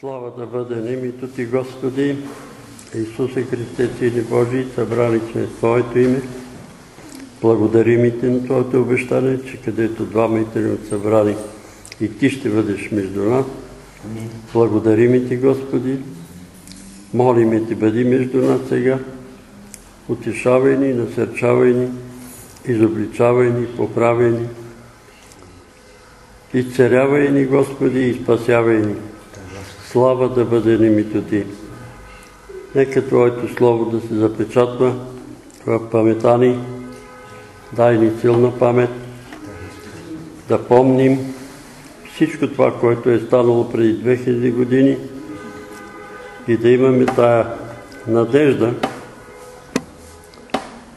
Слава да бъде на името Ти, Господи, Исусе Христе, Сине Божий, събрали сме Твоето име. Благодарим и Ти на Твоето обещание, че където двама и трима събрали и Ти ще бъдеш между нас. Благодарим и Ти, Господи. Молим и Ти, бъди между нас сега. Утешавай ни, насърчавай ни, изобличавай ни, поправяй ни. Изцерявай ни, Господи, и спасявай ни. Слава да бъде името Ти. Нека Твоето Слово да се запечатва в памета ни. Дай ни силна памет, да помним всичко това, което е станало преди 2000 години и да имаме тая надежда,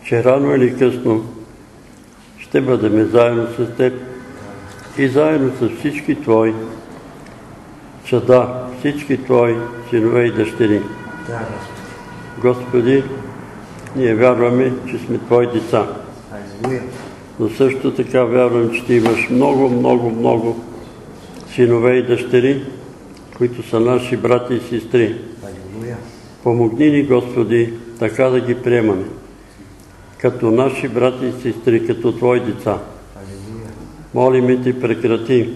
че рано или късно ще бъдем заедно с Теб и заедно с всички Твои чада, всички Твои синове и дъщери. Господи, ние вярваме, че сме Твои деца. Но също така вярвам, че Ти имаш много, много, много синове и дъщери, които са наши брати и сестри. Помогни ни, Господи, така да ги приемаме. Като наши брати и сестри, като Твои деца. Молиме Ти, прекрати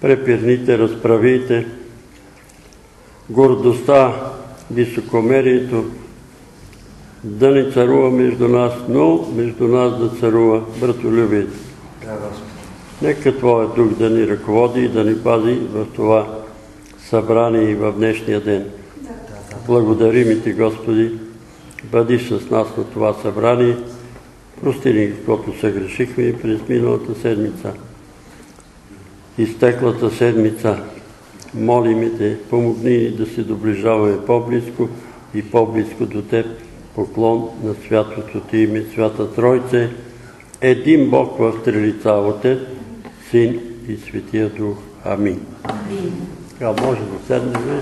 препирните, разправите, гордостта, високомерието, да не царува между нас, но между нас да царува братолюбието. Нека Твоя Дух да ни ръководи и да ни пази в това събрание и в днешния ден. Благодарим и Ти, Господи, бъди с нас на това събрание. Прости ни, каквото съгрешихме през миналата седмица. Изтеклата седмица, молим Те, помогни ни да се доближаваме по-близко и по-близко до Теб. Поклон на святото Ти име, Свята Тройце, един Бог в три лица, Отец, Син и Светия Дух. Амин. Сега може да седнем.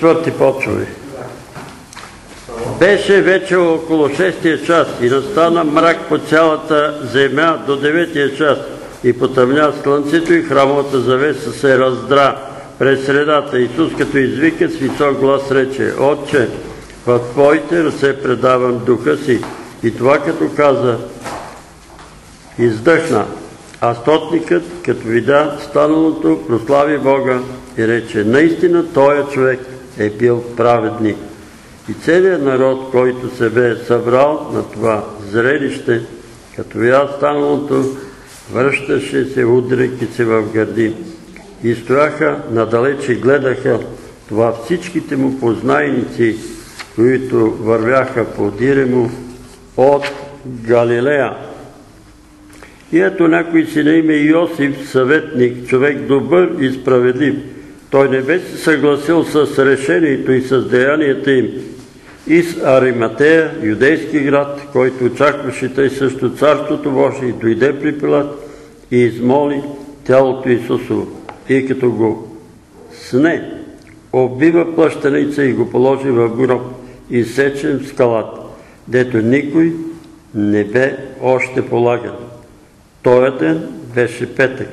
44 почвай. Беше вече около 6 час и настана мрак по цялата земя до 9 час и потъмня слънцето и храмовата завеса се раздра през средата. Исус като извика с висок глас рече, Отче, в Твоите ръце предавам духа си. И това като каза, издъхна. А стотникът, като видя станалото, прослави Бога и рече, наистина този човек е бил праведник. И целият народ, който се бе събрал на това зрелище, като видя станалото, връщаше се, удряйки се в гърди. И стояха надалеч и гледаха това всичките му познайници, които вървяха по му от Галилея. И ето някой си на име Йосиф, съветник, човек добър и справедлив. Той не бе се съгласил с решението и с деянията им, из Ариматея, юдейски град, който очакваше тъй също Царството Божие, дойде при Пилат и измоли тялото Исусово. И като го сне, обива плащаница и го положи в гроб, изсечен в скалата, дето никой не бе още полаган. Тоя ден беше петък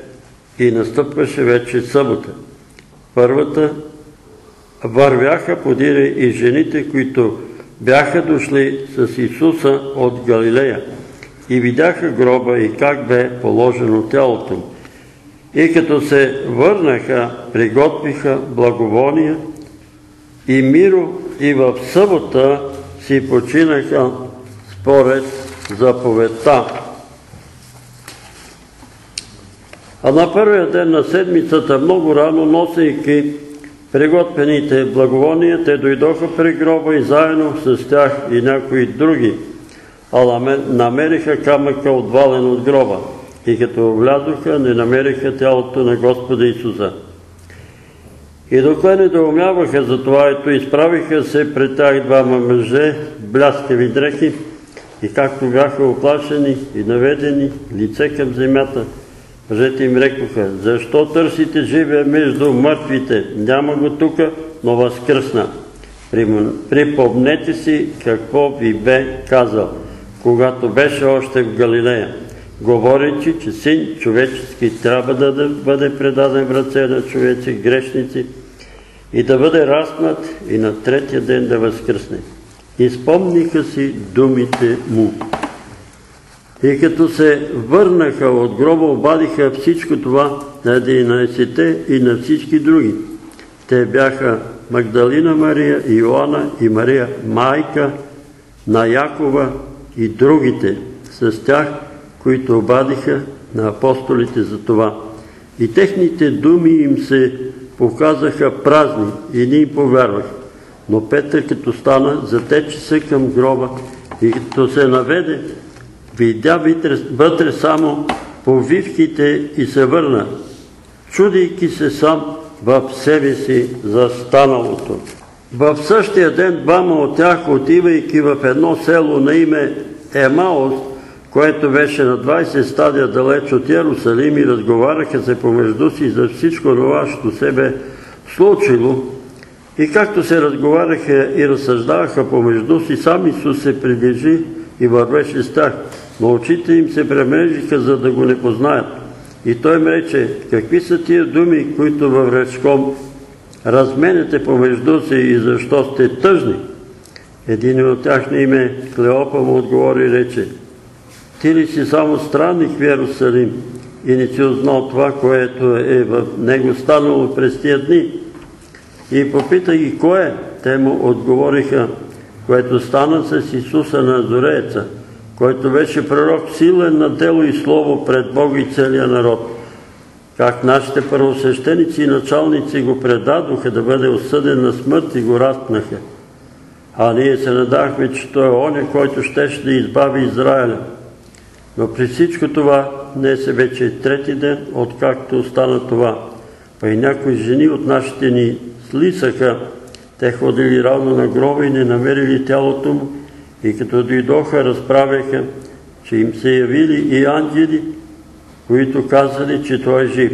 и настъпваше вече събота. Първата вървяха подире и жените, които бяха дошли с Исуса от Галилея и видяха гроба и как бе положено тялото. И като се върнаха, приготвиха благовония и миро и в събота си починаха според заповедта. А на първия ден на седмицата, много рано, носейки приготвените благовония, те дойдоха при гроба и заедно с тях и някои други, а намериха камъка отвален от гроба. И като влязоха, не намериха тялото на Господа Исуса. И докато не доумяваха за това, ето изправиха се пред тях двама мъже, бляскави дрехи, и както бяха оплашени и наведени лице към земята, мъжете им рекоха, защо търсите живия между мъртвите? Няма го тука, но възкръсна. Припомнете си какво ви бе казал, когато беше още в Галилея, говоречи, че син човечески трябва да бъде предаден в ръце на човеци, грешници и да бъде разпнат и на третия ден да възкръсне. Изпомниха си думите му. И като се върнаха от гроба, обадиха всичко това на 11 и на всички други. Те бяха Магдалина Мария, Иоанна и Мария, майка на Якова и другите с тях, които обадиха на апостолите за това. И техните думи им се показаха празни и не им повярваха. Но Петър, като стана, затече се към гроба и като се наведе, видя вътре само повивките и се върна, чудейки се сам в себе си за станалото. В същия ден двама от тях, отивайки в едно село на име Емаос, което беше на 20 стадия далеч от Ярусалим и разговаряха се помежду си за всичко това, що се бе случило. И както се разговаряха и разсъждаваха помежду си, сам Исус се приближи и вървеше с тях но очите им се премрежиха, за да го не познаят. И той им рече, какви са тия думи, които във речком разменяте помежду си и защо сте тъжни? Един от тях на име Клеопа му отговори и рече, ти ли си само странник в Иерусалим и не си узнал това, което е в него станало през тия дни? И попита ги, кое? Те му отговориха, което стана с Исуса на Зорееца който беше пророк силен на дело и слово пред Бога и целия народ. Как нашите първосвещеници и началници го предадоха да бъде осъден на смърт и го разпнаха. А ние се надахме, че той е оня, който щеше да избави Израиля. Но при всичко това, днес е вече трети ден, откакто остана това. Па и някои жени от нашите ни слисаха, те ходили равно на гроба и не намерили тялото му, и като дойдоха, разправяха, че им се явили и ангели, които казали, че той е жив.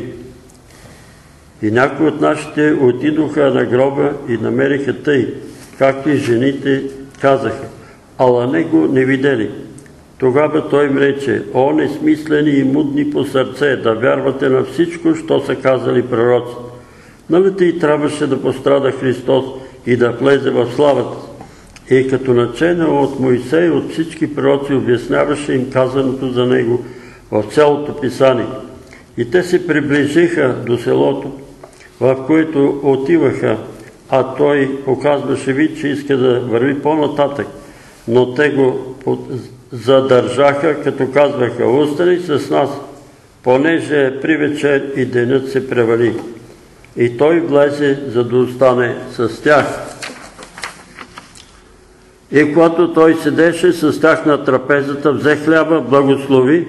И някои от нашите отидоха на гроба и намериха тъй, както и жените казаха, ала него не видели. Тогава той им рече, о несмислени и мудни по сърце, да вярвате на всичко, що са казали пророци. Нали и трябваше да пострада Христос и да влезе в славата и като начена от Моисей от всички пророци обясняваше им казаното за него в цялото писание. И те се приближиха до селото, в което отиваха, а той показваше вид, че иска да върви по-нататък. Но те го задържаха, като казваха, остани с нас, понеже при вечер и денят се превали. И той влезе, за да остане с тях. И когато той седеше с тях на трапезата, взе хляба, благослови,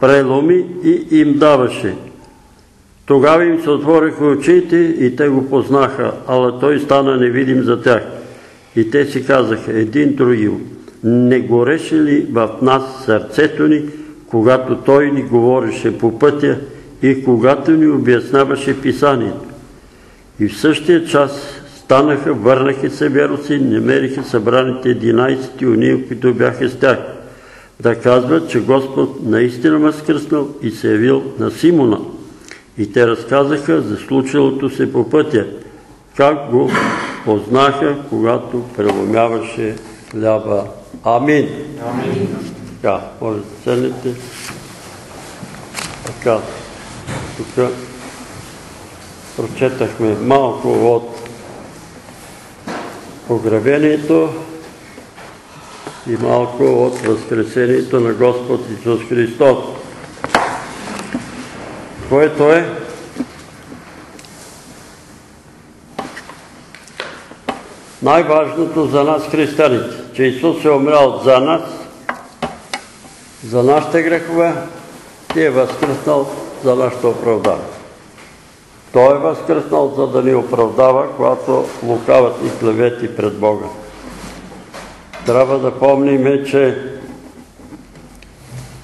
преломи и им даваше. Тогава им се отвориха очите и те го познаха, ала той стана невидим за тях. И те си казаха един други, не гореше ли в нас сърцето ни, когато Той ни говореше по пътя и когато ни обясняваше писанието? И в същия час станаха, върнаха се вероси, намериха събраните 11 уния, които бяха с тях. Да казват, че Господ наистина възкръснал и се явил на Симона. И те разказаха за случилото се по пътя, как го познаха, когато преломяваше хляба. Амин. Амин. Така, може да седнете. Така, тук прочетахме малко от погребението и малко от възкресението на Господ Исус Христос, което е най-важното за нас християните, че Исус е умрял за нас, за нашите грехове и е възкръснал за нашето оправдание. Той е възкръснал, за да ни оправдава, когато лукават и клевети пред Бога. Трябва да помним, че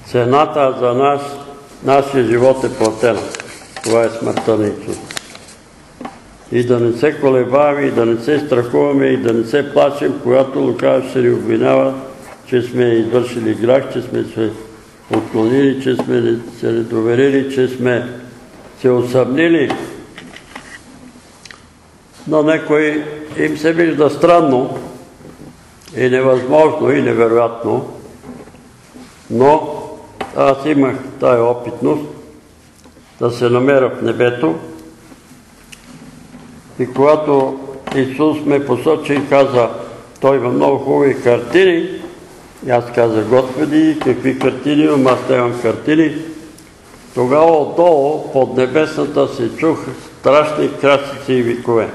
цената за нас, нашия живот е платена. Това е смъртта на Исус. И да не се колебаваме, и да не се страхуваме, и да не се плачем, когато лукавът се ни обвинява, че сме извършили грях, че сме се отклонили, че сме се недоверили, че сме се усъмнили на някой им се вижда странно и невъзможно и невероятно, но аз имах тая опитност да се намеря в небето и когато Исус ме посочи и каза, той има много хубави картини, и аз казах, Господи, какви картини имам, аз имам картини. Тогава отдолу, под небесната, се чух страшни красици и викове.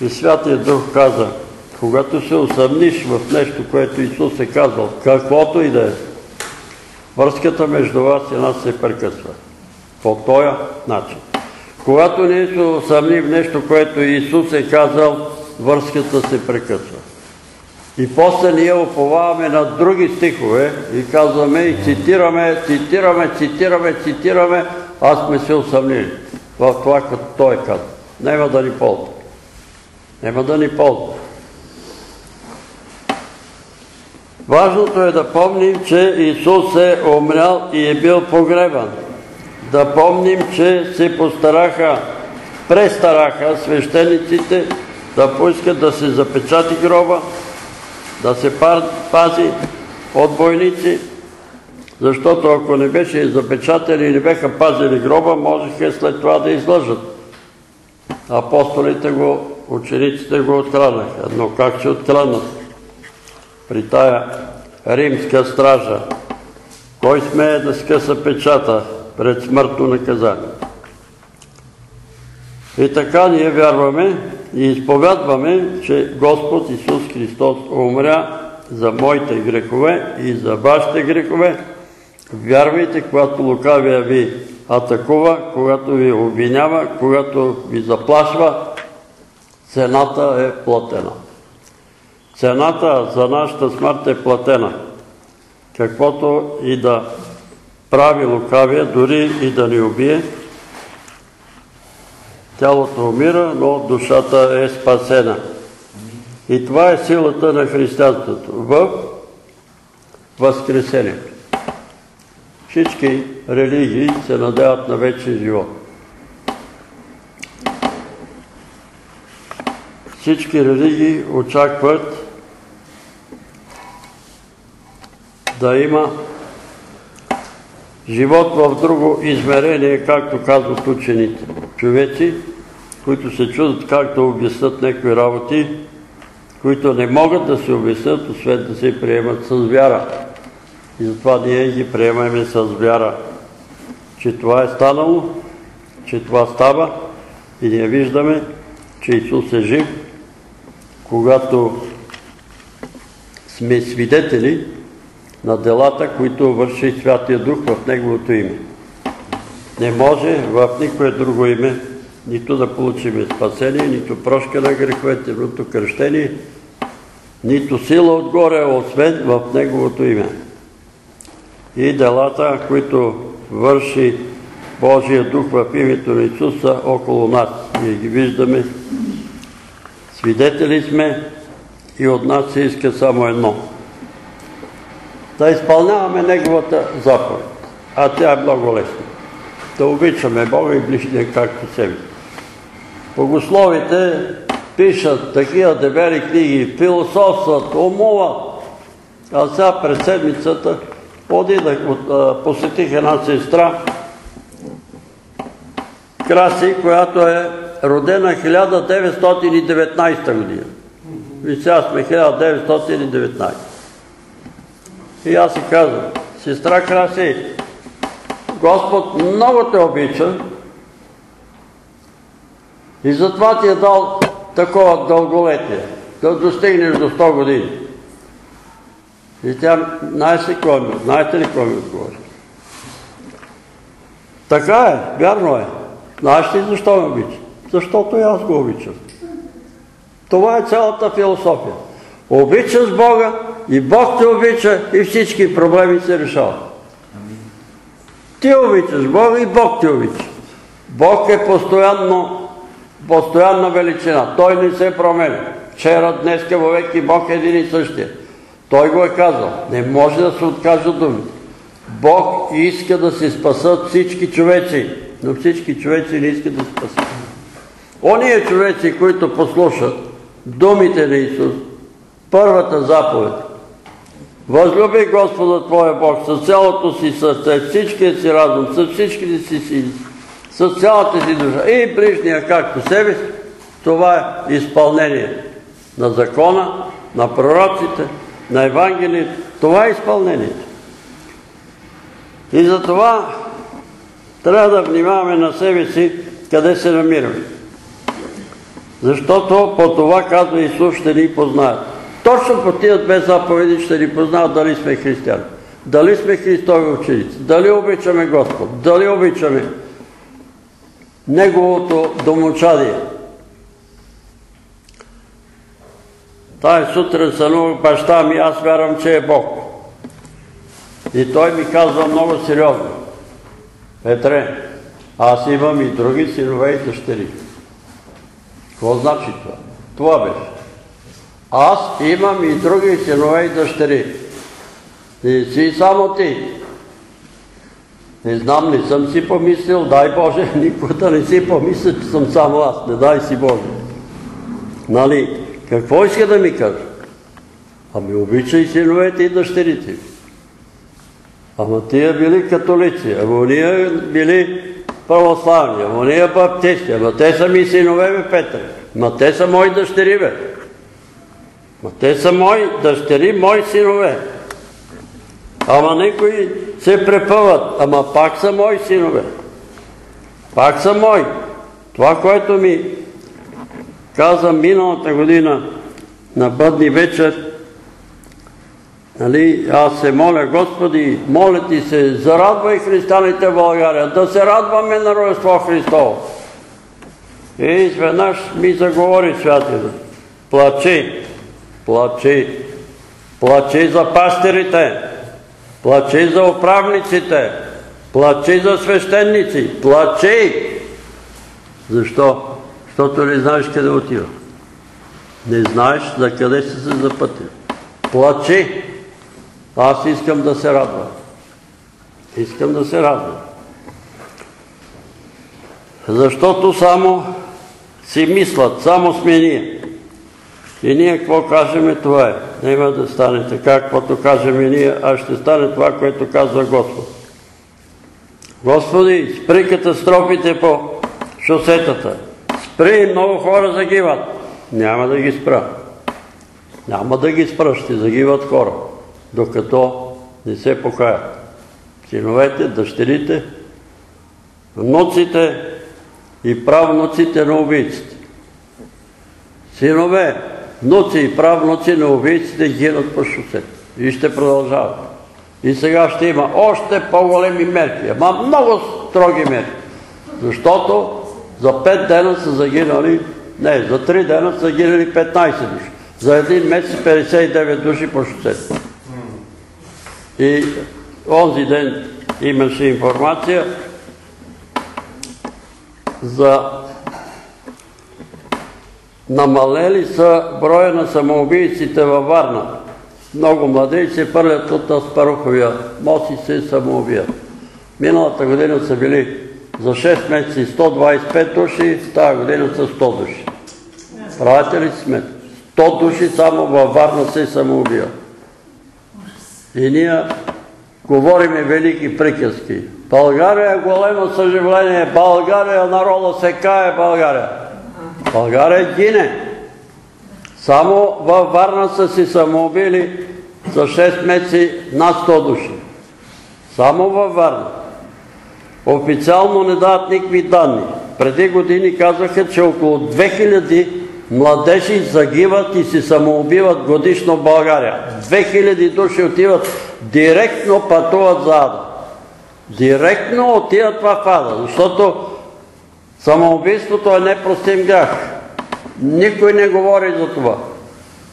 И Святия Дух каза, когато се усъмниш в нещо, което Исус е казал, каквото и да е, връзката между вас и нас се прекъсва. По този начин. Когато ние се усъмни в нещо, което Исус е казал, връзката се прекъсва. И после ние оповаваме на други стихове и казваме и цитираме, цитираме, цитираме, цитираме, аз сме се усъмнили в това, като Той казва. Нема да ни ползва. Нема да ни ползва. Важното е да помним, че Исус е умрял и е бил погребан. Да помним, че се постараха, престараха свещениците да поискат да се запечати гроба, да се пази от войници, защото ако не беше запечатали и не беха пазили гроба, можеха след това да излъжат. Апостолите го учениците го откраднаха. Но как се откраднат? При тая римска стража. Кой смее да скъса печата пред смъртно наказание? И така ние вярваме и изповядваме, че Господ Исус Христос умря за моите грехове и за вашите грехове. Вярвайте, когато лукавия ви атакува, когато ви обвинява, когато ви заплашва, цената е платена. Цената за нашата смърт е платена. Каквото и да прави лукавия, дори и да ни убие, тялото умира, но душата е спасена. И това е силата на християнството в възкресението. Всички религии се надяват на вечен живот. Всички религии очакват да има живот в друго измерение, както казват учените. Човеци, които се чудят как да обяснат някои работи, които не могат да се обяснят, освен да се приемат с вяра. И затова ние ги приемаме с вяра, че това е станало, че това става и ние виждаме, че Исус е жив когато сме свидетели на делата, които върши Святия Дух в Неговото име. Не може в никое друго име нито да получим спасение, нито прошка на греховете, нито кръщение, нито сила отгоре, освен в Неговото име. И делата, които върши Божия дух в името на Исуса около нас. Ние ги виждаме. Свидетели сме и от нас се иска само едно. Да изпълняваме Неговата заповед. А тя е много лесна. Да обичаме Бога и ближния както себе. Богословите пишат такива дебели книги, философстват, умуват. А сега през седмицата подидах, посетих една сестра, Краси, която е родена 1919 година. И сега сме 1919. И аз си казвам, сестра Краси, Господ много те обича и затова ти е дал такова дълголетие, да достигнеш до 100 години. И тя, знаете ли какво ми, знаете ли какво ми отговори? Така е, вярно е. Знаеш ли защо ме обича? Защото и аз го обичам. Това е цялата философия. Обичаш Бога и Бог те обича и всички проблеми се решават. Ти обичаш Бога и Бог те обича. Бог е постоянна величина. Той не се променя. Вчера, днеска, вовеки Бог е един и същия. Той го е казал. Не може да се откаже от думите. Бог иска да се спасат всички човеци, но всички човеци не искат да се спасат. Ония човеци, които послушат думите на Исус, първата заповед, възлюби Господа Твоя Бог с цялото си сърце, всичкия си разум, с всичките си сили, с цялата си душа и ближния както себе си, това е изпълнение на закона, на пророците, на Евангелието. Това е изпълнението. И затова трябва да внимаваме на себе си къде се намираме. Защото по това казва Исус ще ни познаят. Точно по тия две заповеди ще ни познаят дали сме християни. Дали сме Христови ученици. Дали обичаме Господ. Дали обичаме Неговото домочадие. Тая сутрин сънувах баща ми, аз вярвам, че е Бог. И той ми казва много сериозно. Петре, аз имам и други синове и дъщери. Какво значи това? Това беше. Аз имам и други синове и дъщери. И си само ти. Не знам, не съм си помислил, дай Боже, никога да не си помисля, че съм само аз. Не дай си Боже. Нали? Какво иска да ми каже? Ами обичай синовете и дъщерите. Ама тия били католици, ама уния били православни, ама уния баптисти, ама те са ми синове, бе, Петър. Ама те са мои дъщери, бе. Ама те са мои дъщери, мои синове. Ама некои се препъват, ама пак са мои синове. Пак са мои. Това, което ми каза миналата година на бъдни вечер, Нали, аз се моля, Господи, моля ти се, зарадвай християните в България, да се радваме на Рождество Христово. И изведнъж ми заговори святина. Плачи, плачи, плачи за пастирите, плачи за управниците, плачи за свещеници, плачи. Защо? Защото не знаеш къде отива. Не знаеш за къде си се запътил. Плачи. Аз искам да се радвам. Искам да се радвам. Защото само си мислят, само сме ние. И ние какво кажеме, това е. Няма да стане така, каквото кажеме ние, а ще стане това, което казва Господ. Господи, спри катастрофите по шосетата. Спри, много хора загиват. Няма да ги спра. Няма да ги спра, ще загиват хора докато не се покаят. Синовете, дъщерите, внуците и правнуците на убийците. Синове, внуци и правнуци на убийците гинат по шосето. И ще продължават. И сега ще има още по-големи мерки, ама много строги мерки. Защото За пет дена са загинали, не, за три дена са загинали 15 души. За един месец 59 души по шосето. И онзи ден имаше информация за намалели са броя на самоубийците във Варна. Много млади се пърлят от Аспаруховия мост се самоубият. Миналата година са били за 6 месеца 125 души, тази година са 100 души. Правите ли смет? 100 души само във Варна се самоубият. И ние говориме велики приказки. България е големо съживление, България, народа се кае България. България гине. Само във Варна са си самоубили за 6 месеци над 100 души. Само във Варна. Официално не дават никакви данни. Преди години казаха, че около 2000 младежи загиват и се самоубиват годишно в България. 2000 души отиват директно пътуват за ада. Директно отиват в ада, защото самоубийството е непростим грях. Никой не говори за това.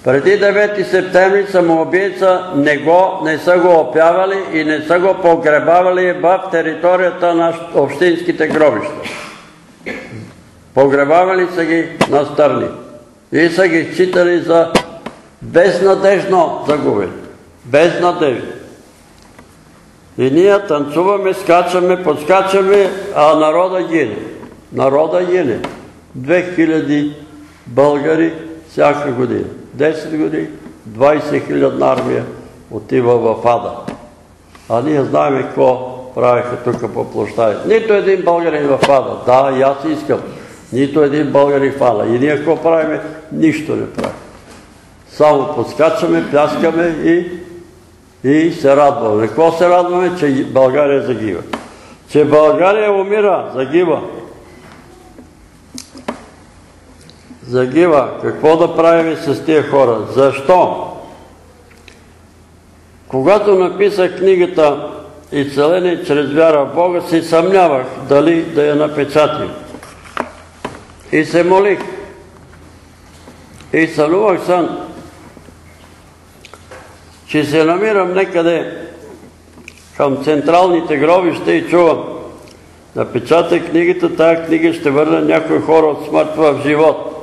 Преди 9 септември самоубийца не, са го опявали и не са го погребавали в територията на общинските гробища. Погребавали са ги на стърни и са ги считали за безнадежно загубени. Безнадежно. И ние танцуваме, скачаме, подскачаме, а народа гине. Народа гине. 2000 българи всяка година. 10 години, 20 хилядна армия отива в ада. А ние знаем какво правиха тук по площади. Нито един българин в ада. Да, и аз искам. Нито един българин в ада. И ние какво правиме? Нищо не правим. Само подскачаме, пляскаме и, се радваме. Какво се радваме? Че България загива. Че България умира, загива. Загива. Какво да правим с тия хора? Защо? Когато написах книгата Изцеление чрез вяра в Бога, си съмнявах дали да я напечатим. И се молих. И сънувах сън, че се намирам некъде към централните гробища и чувам. Напечатай книгата, тая книга ще върне някои хора от смърт в живот.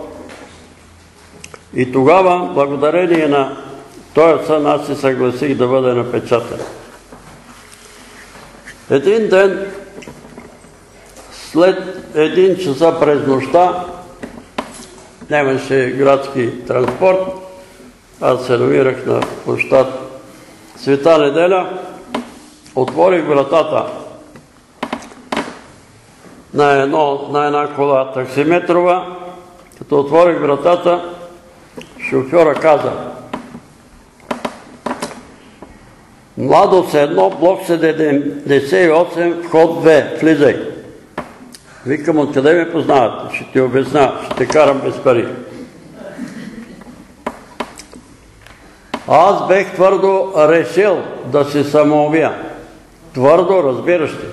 И тогава, благодарение на този сън, аз се съгласих да бъде напечатан. Един ден, след един часа през нощта, нямаше градски транспорт, аз се намирах на площад Света неделя, отворих вратата на, едно, на една кола таксиметрова, като отворих вратата, шофьора каза Младост едно, блок 78, вход 2, влизай. Викам, откъде ме познавате? Ще ти обясня, ще те карам без пари. Аз бех твърдо решил да се самоубия. Твърдо, разбираш ли.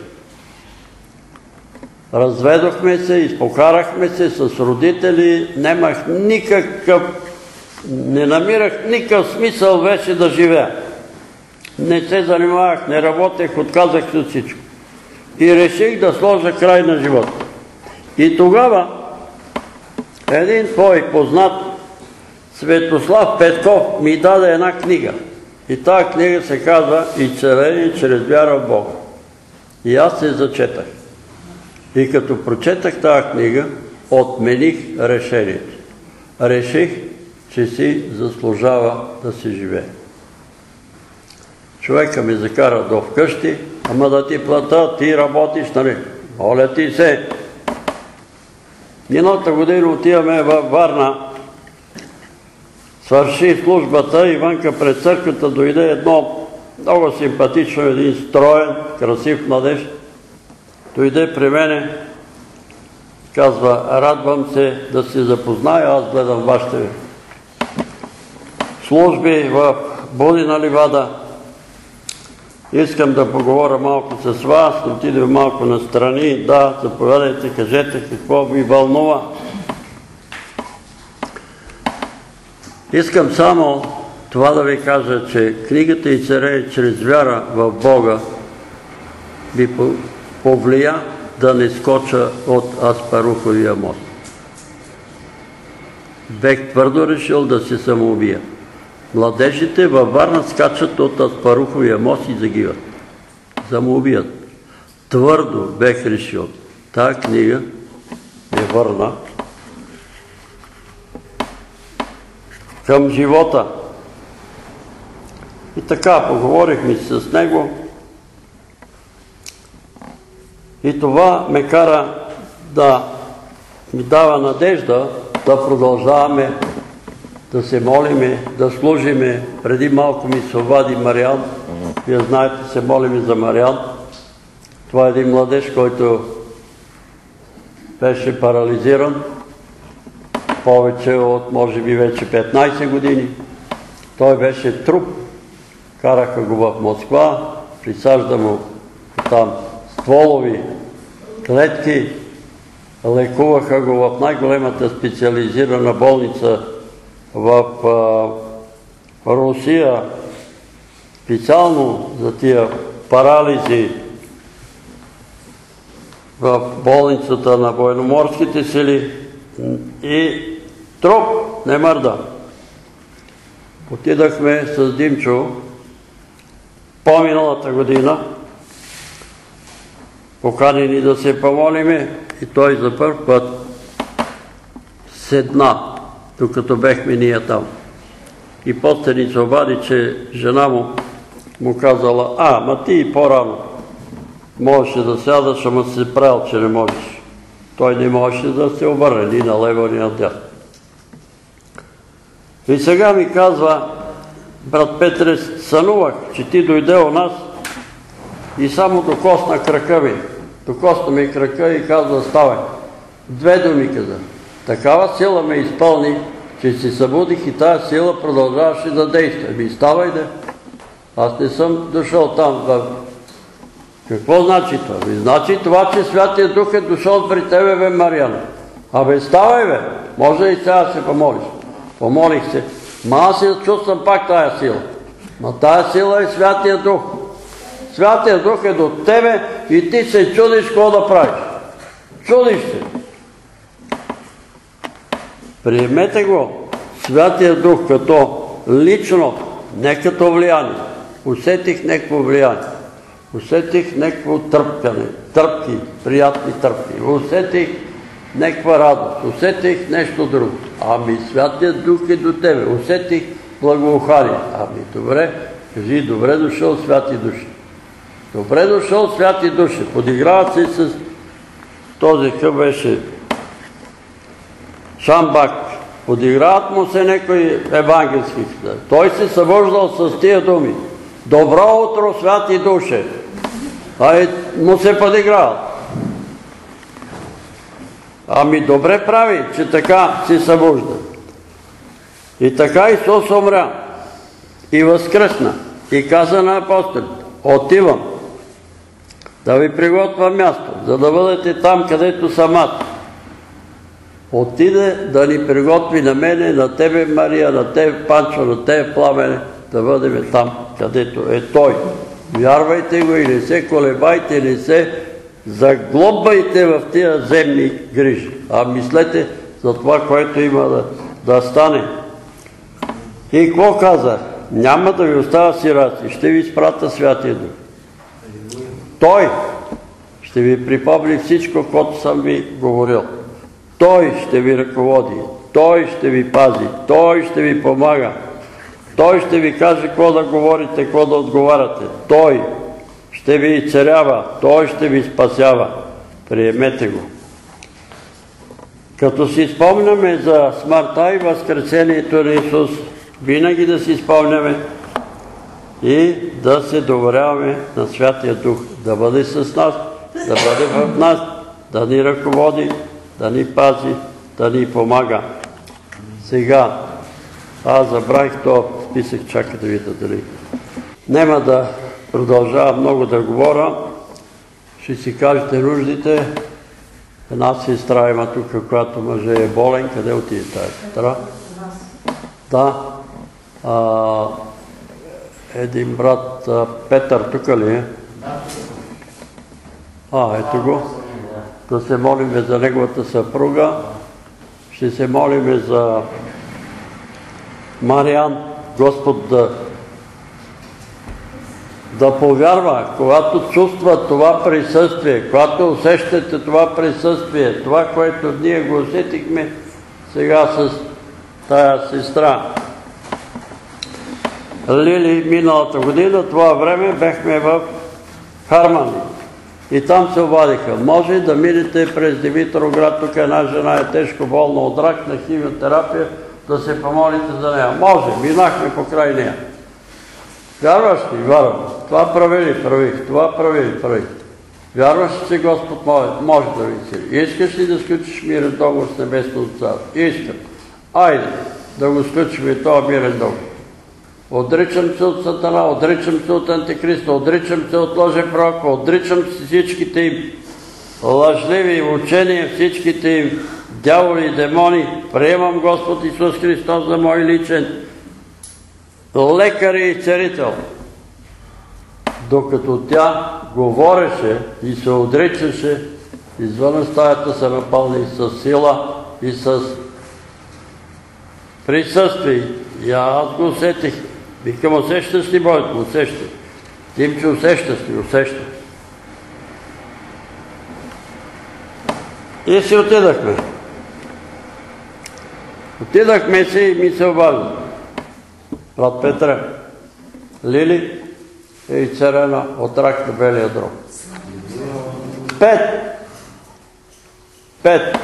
Разведохме се, изпокарахме се с родители, немах никакъв не намирах никакъв смисъл вече да живея. Не се занимавах, не работех, отказах се от всичко. И реших да сложа край на живота. И тогава един твой познат, Светослав Петков, ми даде една книга. И тази книга се казва «Изцеление чрез вяра в Бога». И аз се зачетах. И като прочетах тази книга, отмених решението. Реших че си заслужава да си живее. Човека ми закара до вкъщи, ама да ти плата, ти работиш, нали? Моля ти се. Миналата година отиваме във Варна, свърши службата и вънка пред църквата дойде едно много симпатично, един строен, красив младеж. Дойде при мене, казва, радвам се да се запозная, аз гледам вашите служби в Бодина Ливада. Искам да поговоря малко с вас, да отидем малко на страни. Да, заповядайте, кажете какво ви вълнува. Искам само това да ви кажа, че книгата и царе чрез вяра в Бога ви повлия да не скоча от Аспаруховия мост. Бех твърдо решил да се самоубия. Младежите във Варна скачат от Аспаруховия мост и загиват. Самоубият. Твърдо бех решил. Тая книга ме върна към живота. И така поговорихме с него. И това ме кара да ми дава надежда да продължаваме да се молиме, да служиме. Преди малко ми се обади Мариан. Вие знаете, се молиме за Мариан. Това е един младеж, който беше парализиран повече от, може би, вече 15 години. Той беше труп. Караха го в Москва, присажда му там стволови клетки, лекуваха го в най-големата специализирана болница в Русия, специално за тия парализи в болницата на военноморските сили и труп не мърда. Отидахме с Димчо по-миналата година, поканени да се помолиме и той за първ път седна, докато бехме ние там. И после обади, че жена му му казала, а, ма ти по-рано можеше да сядаш, ама се правил, че не можеш. Той не можеше да се обърне ни на лево, ни на дясно. И сега ми казва, брат Петре, сънувах, че ти дойде у нас и само докосна крака ми. Докосна ми крака и казва, ставай. Две думи каза. Такава сила ме изпълни, че се събудих и тази сила продължаваше да действа. Ми ставай да. Аз не съм дошъл там. Какво значи това? Ми значи това, че Святия Дух е дошъл при тебе, бе, Мариана. Абе, ставай, бе. Може и сега се помолиш. Помолих се. Ма аз се чувствам пак тая сила. Ма тая сила е Святия Дух. Святия Дух е до тебе и ти се чудиш какво да правиш. Чудиш се. Приемете го, Святия Дух, като лично, не като влияние. Усетих някакво влияние. Усетих някакво тръпкане, тръпки, приятни тръпки. Усетих някаква радост. Усетих нещо друго. Ами Святия Дух е до тебе. Усетих благоухание. Ами добре, кажи, добре дошъл Святи Души. Добре дошъл Святи Души. Подиграват се с този къв беше Шамбак. Подиграват му се някои евангелски. Той се съвождал с тия думи. Добро утро, Святи Душе. Ай, му се подиграват. Ами добре прави, че така се събужда. И така Исус умря и възкръсна и каза на апостолите, отивам да ви приготвя място, за да бъдете там, където съм аз. Отиде да ни приготви на мене, на тебе Мария, на тебе Панчо, на тебе Пламене, да бъдем там, където е Той. Вярвайте го и не се колебайте, не се заглобвайте в тия земни грижи, а мислете за това, което има да стане. И какво каза? Няма да ви оставя сираци, ще ви изпрата Святия Дух. Той ще ви припомни всичко, което съм ви говорил. Той ще ви ръководи, Той ще ви пази, Той ще ви помага. Той ще ви каже какво да говорите, какво да отговаряте. Той ще ви царява, Той ще ви спасява. Приемете го. Като си спомняме за смъртта и възкресението на Исус, винаги да си спомняме и да се доверяваме на Святия Дух, да бъде с нас, да бъде в нас, да ни ръководи, да ни пази, да ни помага. Сега, аз забравих то, списък, чакай да видя дали. Нема да продължавам много да говоря. Ще си кажете нуждите. Една сестра има тук, която мъже е болен. Къде отиде тази сестра? Да. Един брат Петър тук ли е? А, ето го. Да се молиме за неговата съпруга. Ще се молиме за Мариан. Господ да да повярва, когато чувства това присъствие, когато усещате това присъствие, това, което ние го усетихме сега с тая сестра. Лили миналата година, това време бехме в Хармани. И там се обадиха. Може да минете през Димитроград, тук една жена е тежко болна от рак на химиотерапия, да се помолите за нея. Може, минахме по край нея. Вярваш ли? Вярвам. Това прави ли? Правих. Това прави ли? Правих. Вярваш ли, че Господ може, да ви цели? Искаш ли да сключиш мирен договор с Небесното царство? Искам. Айде да го сключим и това мирен договор. Отричам се от Сатана, отричам се от Антикриста, отричам се от лъже пророка, отричам се всичките им лъжливи учения, всичките им дяволи и демони. Приемам Господ Исус Христос за мой личен лекар и царител. Докато тя говореше и се отричаше, извън стаята се напълни с сила и с присъствие. И аз го усетих. Викам, усещаш ли, Бойко? Усещаш. Тимче, усещаш ли? Усещаш. И си отидахме. Отидахме си и ми се обажда. Брат Петре, Лили е и царена от рак на белия дрог. Пет! Пет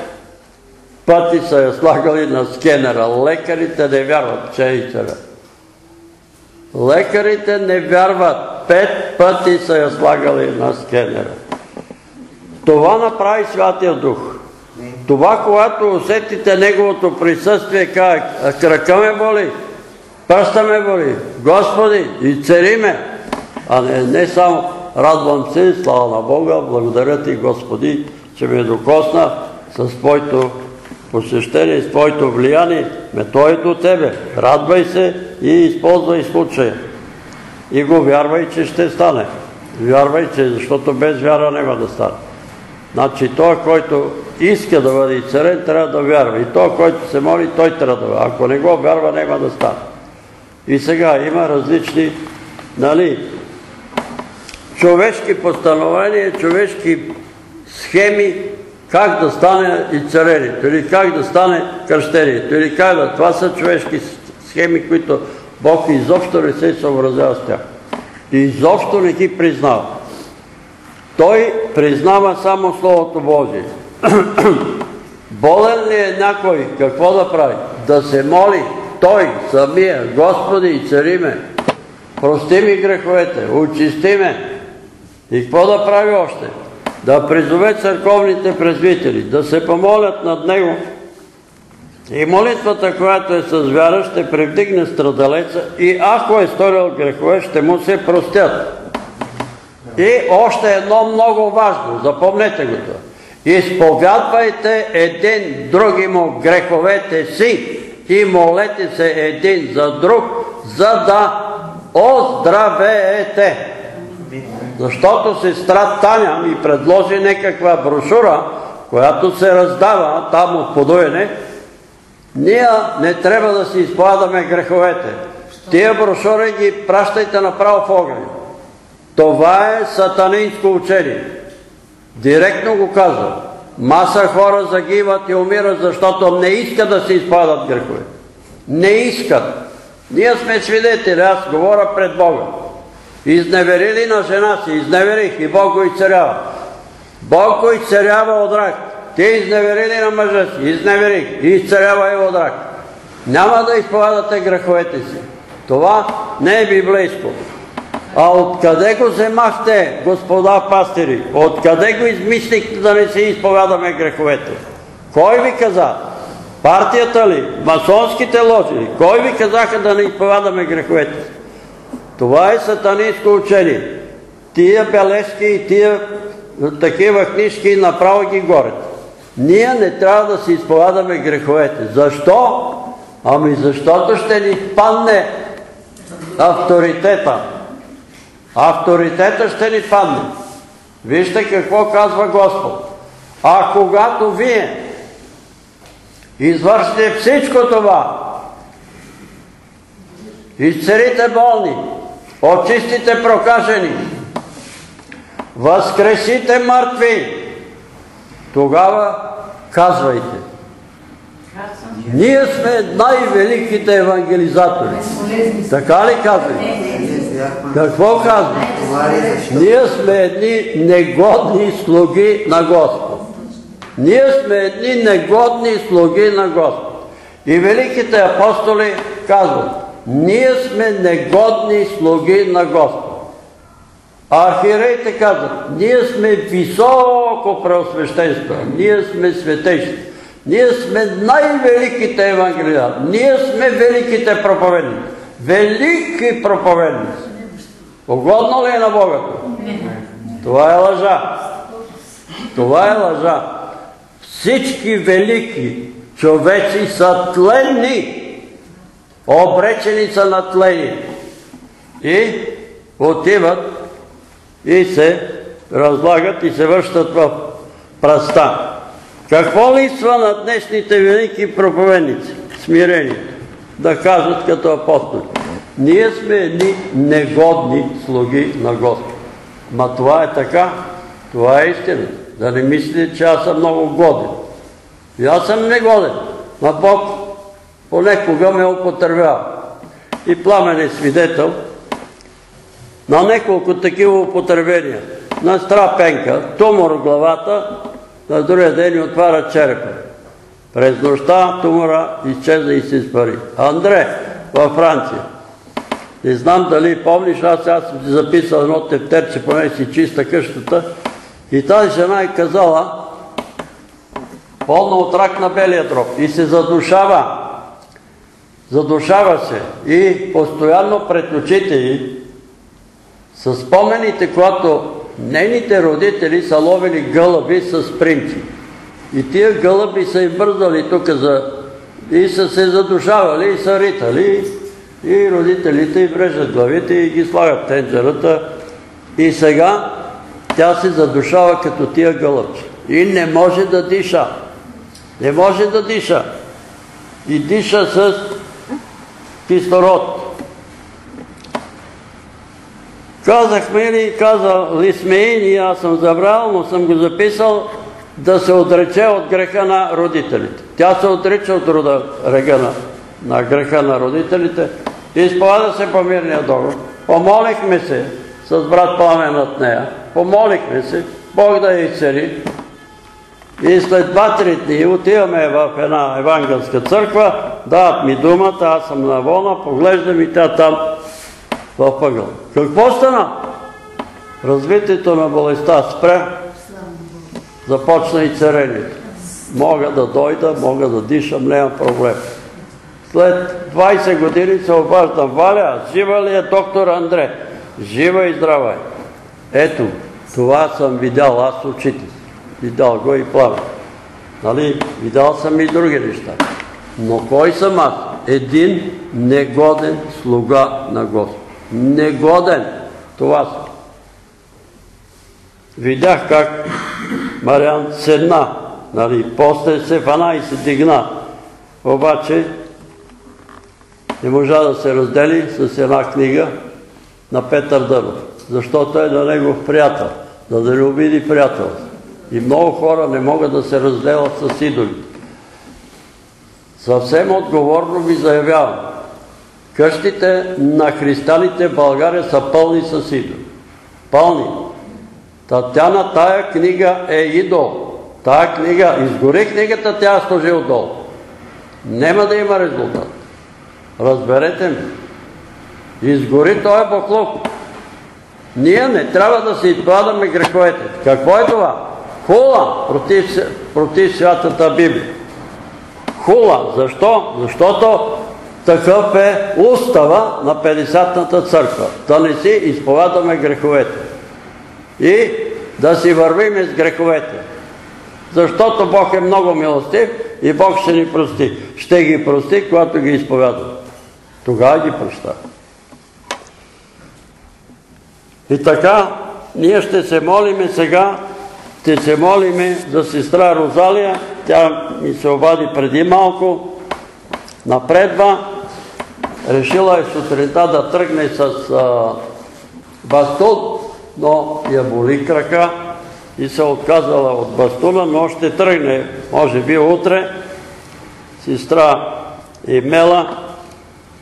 пъти са я слагали на скенера. Лекарите не вярват, че е и царена. Лекарите не вярват. Пет пъти са я слагали на скенера. Това направи Святия Дух. Това, когато усетите Неговото присъствие, как крака ме боли, пръста ме боли, Господи, и цари ме. А не, не само радвам се, слава на Бога, благодаря Ти, Господи, че ме докосна с Твоето посещение, с Твоето влияние, ме Той е до Тебе. Радвай се и използвай случая. И го вярвай, че ще стане. Вярвай, че защото без вяра няма да стане. Значи той, който иска да бъде царен, трябва да вярва. И той, който се моли, той трябва да вярва. Ако не го вярва, няма да стане. И сега има различни, нали, човешки постановления, човешки схеми, как да стане и царението, или как да стане кръщението, или как да... Това са човешки схеми, които Бог изобщо не се съобразява с тях. Изобщо не ги признава. Той признава само Словото Божие. Болен ли е някой, какво да прави? Да се моли Той, самия, Господи и цариме, прости ми греховете, очисти ме. И какво да прави още? Да призове църковните презвители, да се помолят над него. И молитвата, която е с вяра, ще превдигне страдалеца и ако е сторил грехове, ще му се простят. И още едно много важно, запомнете го това. Изповядвайте един други му греховете си и молете се един за друг, за да оздравеете. Защото сестра Таня ми предложи някаква брошура, която се раздава там от подуене. Ние не трябва да си изповядаме греховете. Тия брошури ги пращайте направо в огъня. Това е сатанинско учение. Директно го казвам. Маса хора загиват и умират, защото не искат да се изпадат грехове. Не искат. Ние сме свидетели, аз говоря пред Бога. Изневерили на жена си, изневерих и Бог го изцерява. Бог го изцерява от рак. Те изневерили на мъжа си, изневерих и изцерява и от рак. Няма да изповядате греховете си. Това не е библейско. А откъде го вземахте, господа пастири? Откъде го измислихте да не се изповядаме греховете? Кой ви каза? Партията ли? Масонските ложи? Кой ви казаха да не изповядаме греховете? Това е сатанинско учение. тия бележки и тия такива книжки направо ги горят. Ние не трябва да си изповядаме греховете. Защо? Ами защото ще ни падне авторитета. Авторитета ще ни падне. Вижте какво казва Господ. А когато вие извършите всичко това, изцелите болни, очистите прокажени, възкресите мъртви, тогава казвайте. Ние сме най-великите евангелизатори. Така ли казвате? Какво казвате? Ние сме едни негодни слуги на Господ. Ние сме едни негодни слуги на Господ. И великите апостоли казват, ние сме негодни слуги на Господ. А архиереите казват, ние сме високо преосвещенство, ние сме светещи, ние сме най-великите евангелия, ние сме великите проповедници, велики проповедници. Угодно ли е на Бога? Това е лъжа. Това е лъжа. Всички велики човеци са тленни. Обречени са на тлени. И отиват и се разлагат и се връщат в праста. Какво липсва на днешните велики проповедници? Смирение. Да кажат като апостоли. Ние сме едни негодни слуги на Господ. Ма това е така. Това е истина. Да не мислите, че аз съм много годен. И аз съм негоден. Ма Бог понекога ме употребява. И пламен е свидетел на неколко такива употребения. На страпенка, тумор в главата, на другия ден ни отваря черепа. През нощта тумора изчеза и се изпари. Андре, във Франция. Не знам дали помниш, аз сега съм ти записал едно тефтерче, поне си чиста къщата. И тази жена е казала, пълна от рак на белия дроб. И се задушава. Задушава се. И постоянно пред очите й, с спомените, когато нейните родители са ловили гълъби с принци. И тия гълъби са им бързали тук за... и са се задушавали и са ритали. И родителите й врежат главите и ги слагат тенджерата. И сега тя се задушава като тия гълъбчи. И не може да диша. Не може да диша. И диша с кислород. Казахме ли, казали сме и аз съм забрал, но съм го записал, да се отрече от греха на родителите. Тя се отрича от рода, рега на, греха на родителите. Изповяда се по мирния договор. Помолихме се с брат Пламен от нея. Помолихме се, Бог да я изцели. И след два-три дни отиваме в една евангелска църква, дават ми думата, аз съм на вона, поглеждам и тя там в пъгъл. Какво стана? Развитието на болестта спре, започна и царението. Мога да дойда, мога да дишам, нямам проблем. След 20 години се обаждам, Валя, жива ли е доктор Андре? Жива и здрава е. Ето, това съм видял аз очите. Видял го и плава. Нали? Видял съм и други неща. Но кой съм аз? Един негоден слуга на Господ. Негоден. Това съм. Видях как Мариан седна, нали, после се фана и се дигна. Обаче не можа да се раздели с една книга на Петър Дъров, защото е на негов приятел, да да не обиди приятел. И много хора не могат да се разделят с идолите. Съвсем отговорно ви заявявам, къщите на християните в България са пълни с идоли. Пълни. тя на тая книга е идол. Тая книга, изгори книгата, тя служи отдолу. Нема да има резултат. Разберете ми. Изгори този буклук. Ние не трябва да се изпадаме греховете. Какво е това? Хула против, против святата Библия. Хула. Защо? Защото такъв е устава на 50-та църква. Да не си изповядаме греховете. и да си вървиме с греховете. Защото Бог е много милостив и Бог ще ни прости. Ще ги прости, когато ги изповядва. Тогава ги прощава. И така, ние ще се молиме сега, ще се молиме за сестра Розалия. Тя ми се обади преди малко. Напредва. Решила е сутринта да тръгне с бастун, но я боли крака и се отказала от бастуна, но ще тръгне, може би утре. Сестра Емела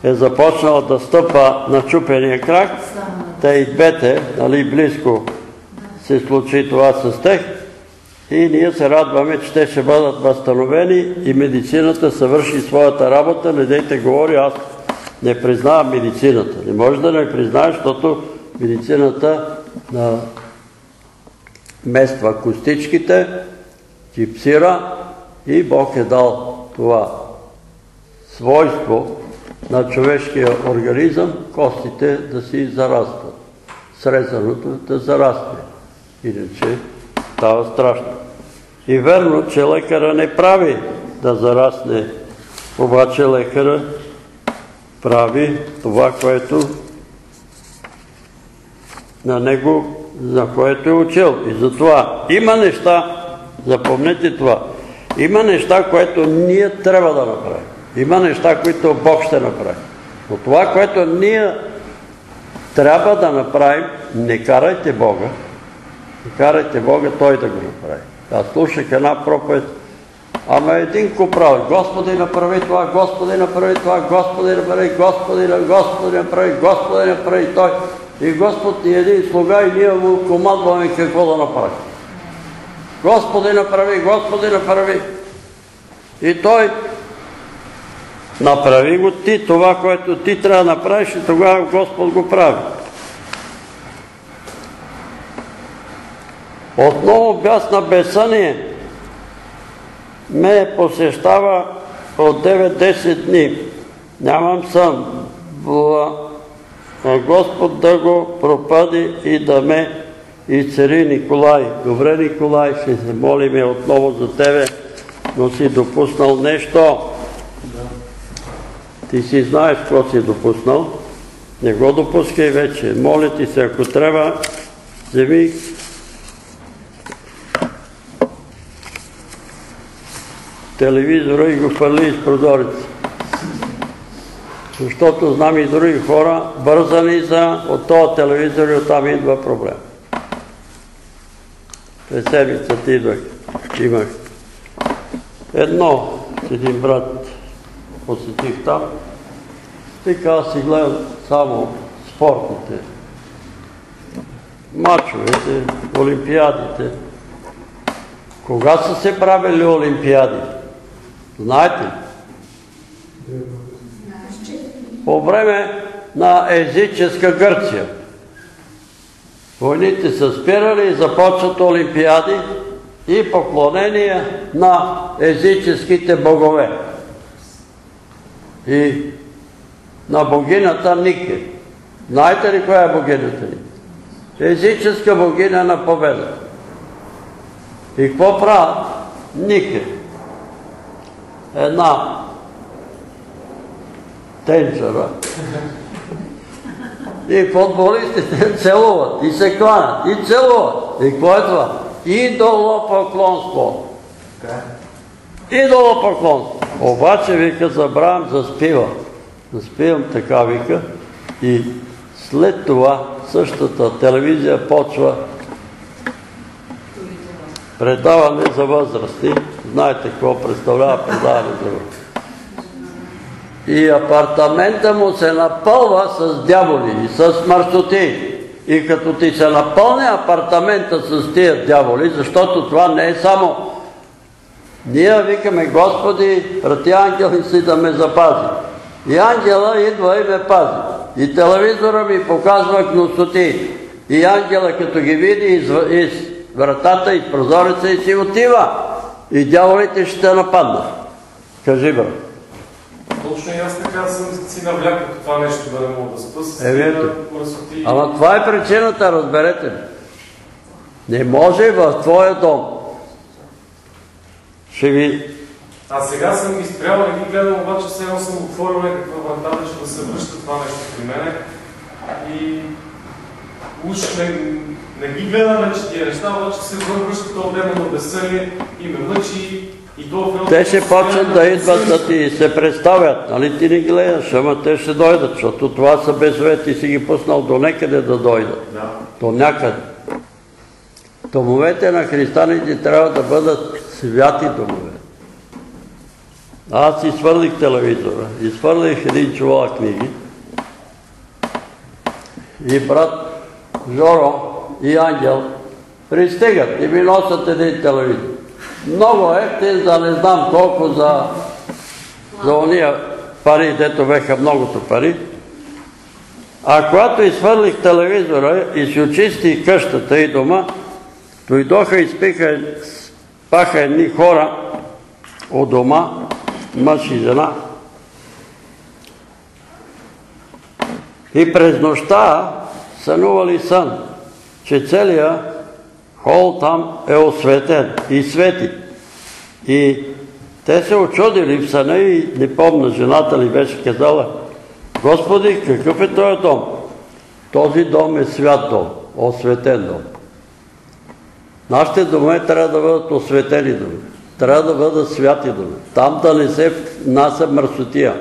е започнала да стъпа на чупения крак. Те и двете, нали, близко се случи това с тех. И ние се радваме, че те ще бъдат възстановени и медицината съвърши своята работа. Не дейте говори, аз не признавам медицината. Не може да не признаеш, защото медицината на мества костичките, чипсира и Бог е дал това свойство на човешкия организъм, костите да си зарастват. Срезаното да зарасне. Иначе става страшно. И верно, че лекара не прави да зарасне, обаче лекара прави това, което на него, за което е учил. И затова има неща, запомнете това, има неща, което ние трябва да направим. Има неща, които Бог ще направи. Но това, което ние трябва да направим, не карайте Бога, карайте Бога Той да го направи. Аз слушах една проповед, ама един ко прави. Господи направи това, Господи направи това, Господи направи, Господи, Господи направи, Господи направи Той. И Господ ни е един слуга и ние му командваме какво да направи. Господи направи, Господи направи. И Той направи го ти, това, което ти трябва да направиш и тогава Господ го прави. Отново бяс на безсъние ме посещава от 9-10 дни. Нямам сън. Господ да го пропади и да ме изцери Николай. Добре, Николай, ще се молиме отново за тебе, но си допуснал нещо. Ти си знаеш какво си допуснал. Не го допускай вече. Моля ти се, ако трябва, вземи телевизора и го хвърли из прозореца. Защото знам и други хора, бързани са от този телевизор и оттам идва проблем. През седмицата идвах, имах едно с един брат посетих там. Аз си гледам само спортните мачовете, олимпиадите. Кога са се правили олимпиади? Знаете ли? По време на езическа Гърция. Войните са спирали и започват олимпиади и поклонения на езическите богове. И на богинята Нике. Знаете ли коя е богинята Нике? Езическа богиня на победа. И какво правят? Нике една тенчера и футболистите целуват и се кланят и целуват. И какво е това? Идолопоклонство. Идолопоклонство. Обаче, вика, забравям, заспива. Заспивам така, вика, и след това същата телевизия почва предаване за възрасти. Знаете какво представлява предаване за възрасти. И апартамента му се напълва с дяволи и с мърсоти. И като ти се напълне апартамента с тия дяволи, защото това не е само ние викаме Господи, прати ангели си да ме запази. И ангела идва и ме пази. И телевизора ми показва гносоти. И ангела като ги види из вратата, из прозореца и си отива. И дяволите ще нападнат. Кажи, брат. Точно и аз така съм си навлякал това нещо да не мога да спа. Е, вието. Ама това е причината, разберете ли. Не може в твоя дом. Ще ви... А сега съм ги спрял, не ги гледам, обаче все едно съм отворил някаква врата, да се връща това нещо при мене. И уж не, не ги гледам вече тия неща, обаче се връща този демон на безсъние и ме мъчи и то едно... Те ще почнат да идват да ти се представят, нали ти не гледаш, ама те ще дойдат, защото това са безове, ти си ги пуснал до некъде да дойдат. Да. До някъде. Домовете на християните трябва да бъдат святи домове. Аз изхвърлих телевизора, изхвърлих един чувал книги и брат Жоро и Ангел пристигат и ми носят един телевизор. Много ефтин за не знам колко за, за ония пари, дето беха многото пари. А когато изхвърлих телевизора и си очисти къщата и дома, дойдоха и спиха, спаха едни хора от дома, мъж и жена. И през нощта сънували сън, че целият хол там е осветен и свети. И те се очудили в съня и не помня, жената ли беше казала, Господи, какъв е този дом? Този дом е свят дом, осветен дом. Нашите доме трябва да бъдат осветени доме. Трябва да бъдат святи доме. Там да не се внася мърсотия.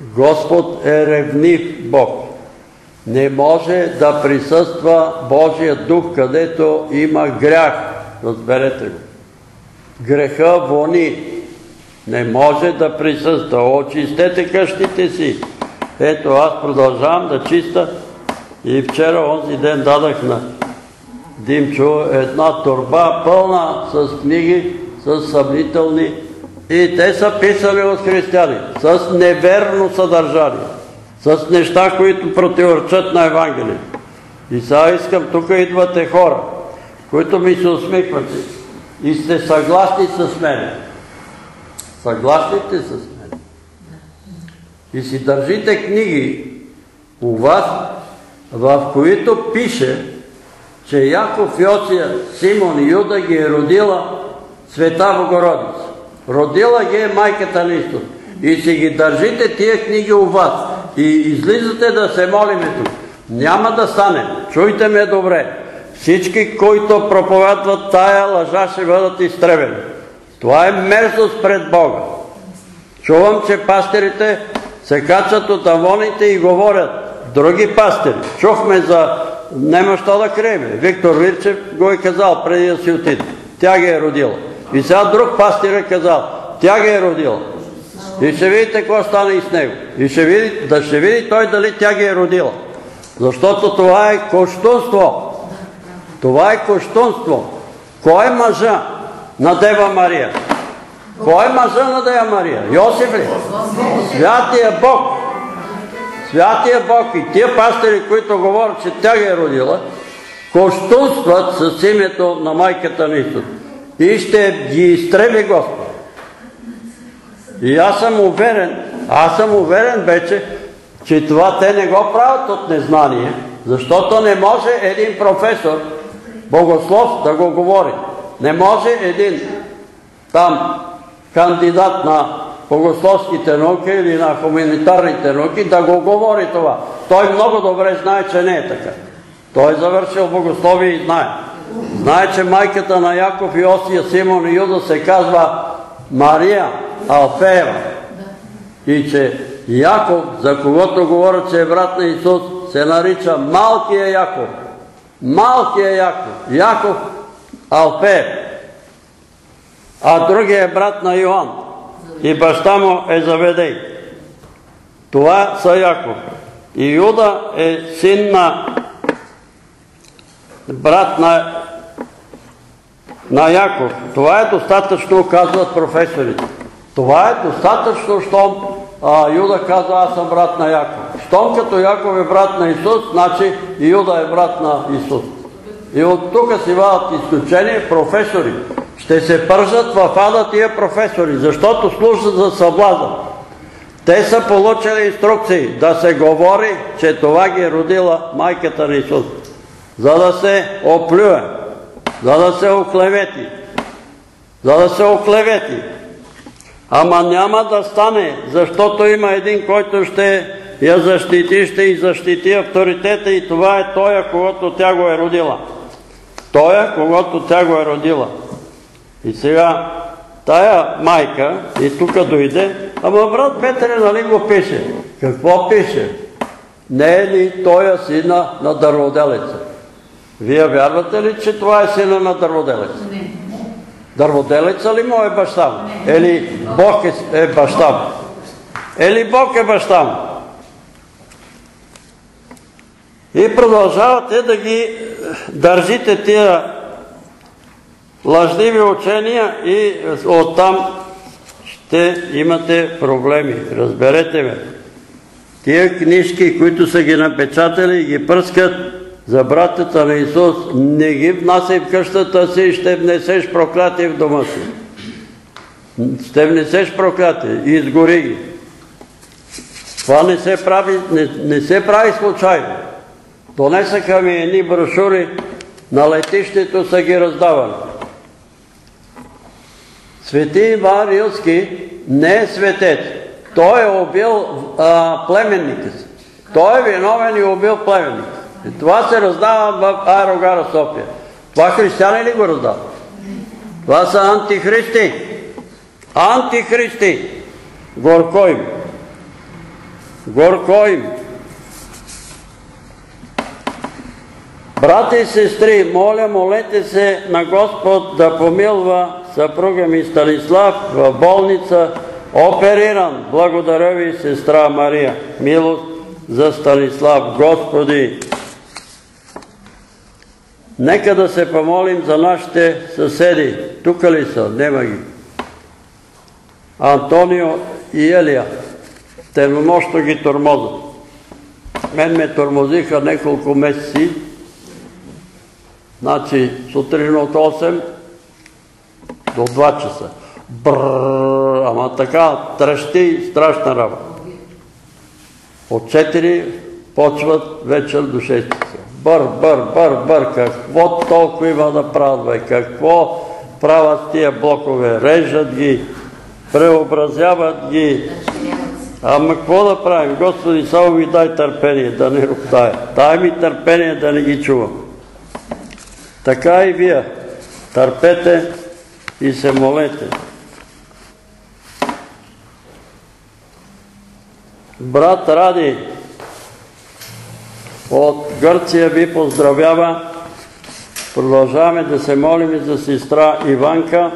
Господ е ревнив Бог. Не може да присъства Божия дух, където има грях. Разберете го. Греха вони. Не може да присъства. Очистете къщите си. Ето аз продължавам да чиста и вчера, онзи ден дадах на Димчо една турба пълна с книги, с съмнителни и те са писани от християни, с неверно съдържание, с неща, които противоречат на Евангелие. И сега искам, тук идвате хора, които ми се усмихвате и сте съгласни с мен. Съгласни с мен. И си държите книги у вас, в които пише, че Яков, Йосия, Симон и Юда ги е родила Света Богородица. Родила ги е майката на Исус. И си ги държите тия книги у вас. И излизате да се молиме тук. Няма да стане. Чуйте ме добре. Всички, които проповядват тая лъжа, ще бъдат изтребени. Това е мерзост пред Бога. Чувам, че пастирите се качат от авоните и говорят. Други пастири. Чухме за Нема що да криеме. Виктор Вирчев го е казал преди да си отиде. Тя ги е родила. И сега друг пастир е казал, тя ги е родила. И ще видите какво стане и с него. И да ще види той дали тя ги е родила. Защото това е коштунство. Това е коштунство. Кой е мъжа на Дева Мария? Кой е мъжа на Дева Мария? Йосиф ли? Святия Бог. Святия Бог и тия пастири, които говорят, че тя ги е родила, коштунстват с името на майката на Исус. И ще ги изтреби Господ. И аз съм уверен, аз съм уверен вече, че това те не го правят от незнание, защото не може един професор, богослов, да го говори. Не може един там кандидат на богословските науки или на хуманитарните науки да го говори това. Той много добре знае, че не е така. Той е завършил богословие и знае. Знае, че майката на Яков, Иосия, Симон и Юда се казва Мария Алфеева. И че Яков, за когото говорят, че е брат на Исус, се нарича Малкия Яков. Малкия Яков. Яков Алфеев. А другия е брат на Йоан и баща му е Заведей. Това са Яков. И Юда е син на брат на Яков. Това е достатъчно, казват професорите. Това е достатъчно, щом а, Юда казва, аз съм брат на Яков. Щом като Яков е брат на Исус, значи и Юда е брат на Исус. И от тук си вадат изключение професори ще се пържат в ада тия професори, защото служат за съблазън. Те са получили инструкции да се говори, че това ги е родила майката на Исус. за да се оплюе, за да се оклевети, за да се оклевети. Ама няма да стане, защото има един, който ще я защити, ще и защити авторитета и това е той, когато тя го е родила. Той, когато тя го е родила. И сега тая майка и тук дойде, ама брат Петре, нали го пише? Какво пише? Не е ли той сина на дърводелеца? Вие вярвате ли, че това е сина на дърводелеца? Дърводелеца ли му е баща му? Или Бог е, е баща му? Или Бог е баща му? И продължавате да ги държите тия лъжливи учения и оттам ще имате проблеми. Разберете ме. Тия книжки, които са ги напечатали и ги пръскат за братята на Исус, не ги внасяй в къщата си и ще внесеш проклятие в дома си. Ще внесеш проклятие и изгори ги. Това не се прави, случайно. Донесаха ми едни брошури, на летището са ги раздавали. Свети Иван Рилски не е светец. Той е убил а, племенника си. Той е виновен и убил племенника. И това се раздава в Аерогара София. Това християни ли го раздават? Това са антихристи. Антихристи. Горко им. Горко им. Брати и сестри, моля, молете се на Господ да помилва съпруга ми Станислав в болница, опериран. Благодаря ви, сестра Мария. Милост за Станислав. Господи, нека да се помолим за нашите съседи. Тук ли са? Нема ги. Антонио и Елия. Термомощно ги тормозат. Мен ме тормозиха няколко месеци. Значи, сутрин от 8 до 2 часа. Брррр, ама така трещи страшна работа. От 4 почват вечер до 6 часа. Бър, бър, бър, бър, какво толкова има да правят? Какво правят тия блокове? Режат ги, преобразяват ги. Ама какво да правим? Господи, само ми дай търпение да не роптая. Дай ми търпение да не ги чувам. Така и вие. Търпете и се молете. Брат Ради от Гърция ви поздравява. Продължаваме да се молим за сестра Иванка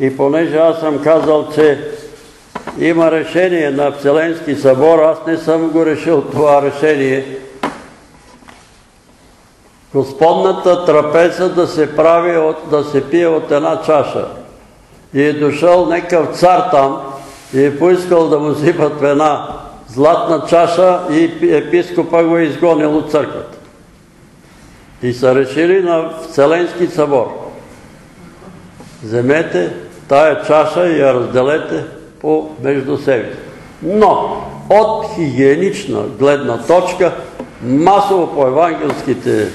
и понеже аз съм казал, че има решение на Вселенски събор, аз не съм го решил това решение. Господната трапеза да се прави, от, да се пие от една чаша. И е дошъл некъв цар там и е поискал да му в една златна чаша и епископа го е изгонил от църквата. И са решили на Вселенски събор. Вземете тая чаша и я разделете по между себе. Но от хигиенична гледна точка, масово по евангелските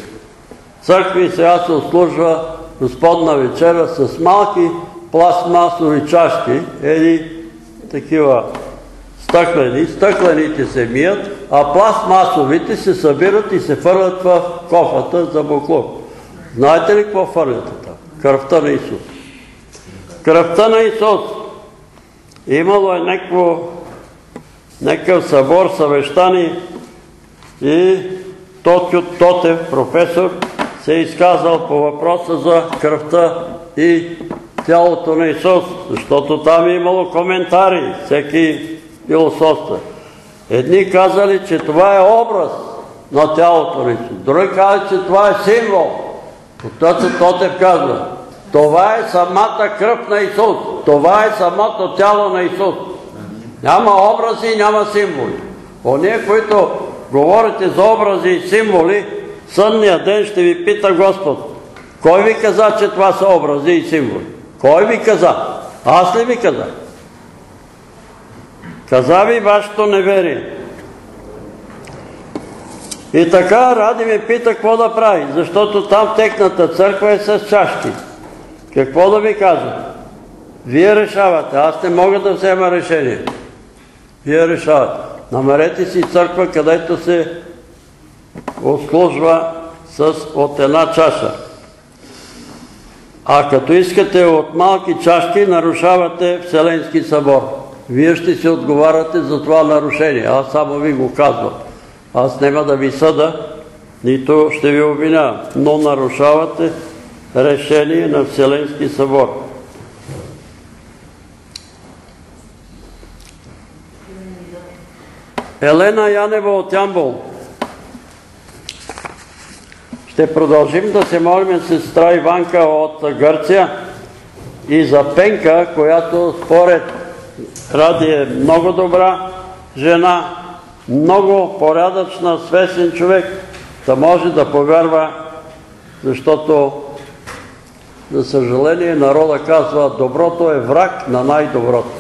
църкви сега се ослужва Господна вечера с малки пластмасови чашки, еди такива стъклени. Стъклените се мият, а пластмасовите се събират и се фърлят в кофата за буклук. Знаете ли какво фърляте там? Кръвта на Исус. Кръвта на Исус. Имало е някакво, някакъв събор, съвещани и Тотю Тотев, професор, се е изказал по въпроса за кръвта и тялото на Исус, защото там е имало коментари, всеки философства. Едни казали, че това е образ на тялото Исус, други казали, че това е символ. Тотю Тотев казва, това е самата кръв на Исус, това е самото тяло на Исус. Няма образи, няма символи. Оние, които говорите за образи и символи, сънния ден ще ви пита Господ. Кой ви каза, че това са образи и символи? Кой ви каза? Аз ли ви казах? Каза ви вашето неверие. И така Ради ме пита какво да прави, защото там текната църква е с чашки. Какво да ви кажа? Вие решавате, аз не мога да взема решение. Вие решавате. Намерете си църква, където се обслужва с от една чаша. А като искате от малки чашки, нарушавате Вселенски събор. Вие ще си отговаряте за това нарушение. Аз само ви го казвам. Аз няма да ви съда, нито ще ви обвинявам, но нарушавате решение на Вселенски събор. Елена Янева от Ямбол. Ще продължим да се молим сестра Иванка от Гърция и за Пенка, която според Ради е много добра жена, много порядъчна, свестен човек, да може да повярва, защото, за съжаление, народа казва, доброто е враг на най-доброто.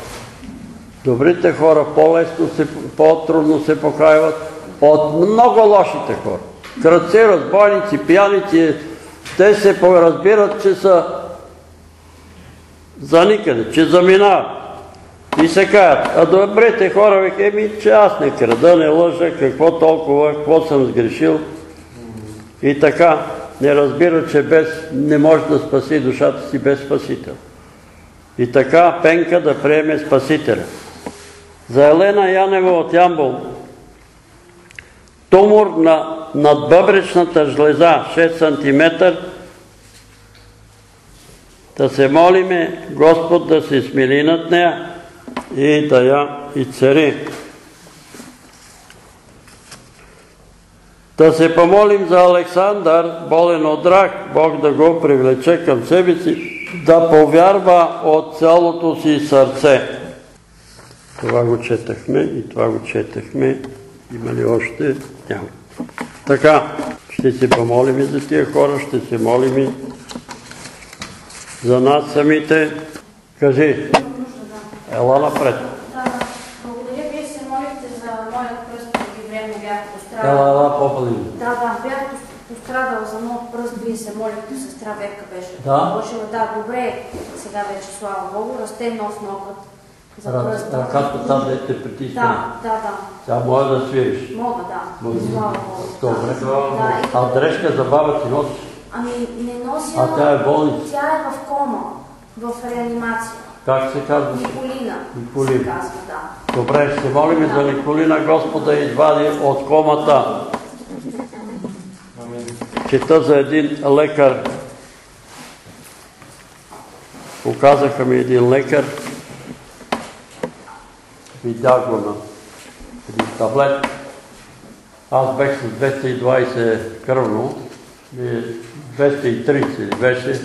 Добрите хора по-лесно, по-трудно се покаяват от много лошите хора. Кръци, разбойници, пияници, те се разбират, че са за никъде, че заминават. И се каят. А добрите хора еми, че аз не крада, не лъжа, какво толкова, какво съм сгрешил. И така, не разбира, че без, не може да спаси душата си без Спасител. И така Пенка да приеме Спасителя. За Елена Янева от Ямбол, тумор на надбъбречната жлеза 6 см, да се молиме Господ да се смили над нея, и да я изцери. Да се помолим за Александър, болен от рак, Бог да го привлече към себе си, да повярва от цялото си сърце. Това го четахме и това го четахме. Има ли още? Няма. Така, ще се помолим и за тия хора, ще се молим и за нас самите. Кажи. Ела напред. Благодаря, вие се молите за моят пръст, преди време бях пострадал. Ела, ела, по-пади. Да, да, бях пострадал за моят пръст, вие се молите, сестра Верка беше Да? положила. Да, добре, сега вече, слава Богу, расте нов за пръста. Ръката там, де те притисна. Да, да, да. Сега може да свириш. Мога, да. Може. Слава Богу. Добре. Да, А дрежка за баба ти носиш. Ами, не нося... А тя е болница. Тя е в кома, в реанимация. Как се казва? Николина, Николина. се казва, да. Добре, ще се молим за Николина Господа извади от комата. Чета за един лекар. Показаха ми един лекар. Видях го на един таблет. Аз бех с 220 кръвно. и 230 беше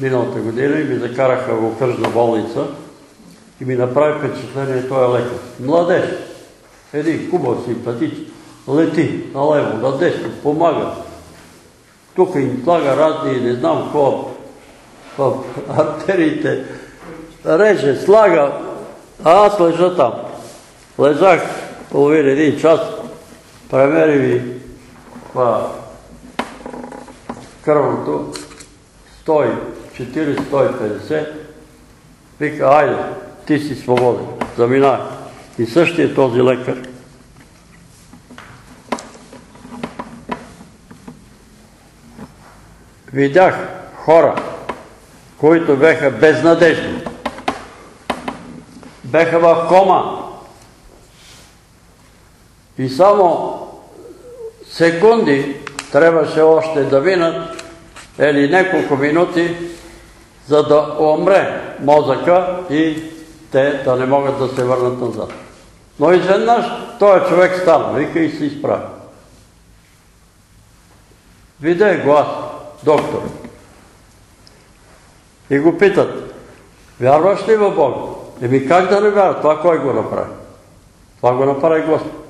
миналата година и ми закараха в окръжна болница и ми направи впечатление този лекар. Младеж, един хубав, симпатичен, лети налево, надесно, помага. Тук им слага разни, не знам какво, в артериите, реже, слага, а аз лежа там. Лежах половин един час, премери ми кръвното 140-150, вика, айде, ти си свободен, заминай. И същия този лекар. Видях хора, които беха безнадежни, беха в кома. И само секунди трябваше още да минат или няколко минути, за да умре мозъка и те да не могат да се върнат назад. Но изведнъж този човек стана, вика и се изправи. Виде глас, доктор. И го питат, вярваш ли в Бога? Еми как да не вярва? Това кой го направи? Това го направи Господ.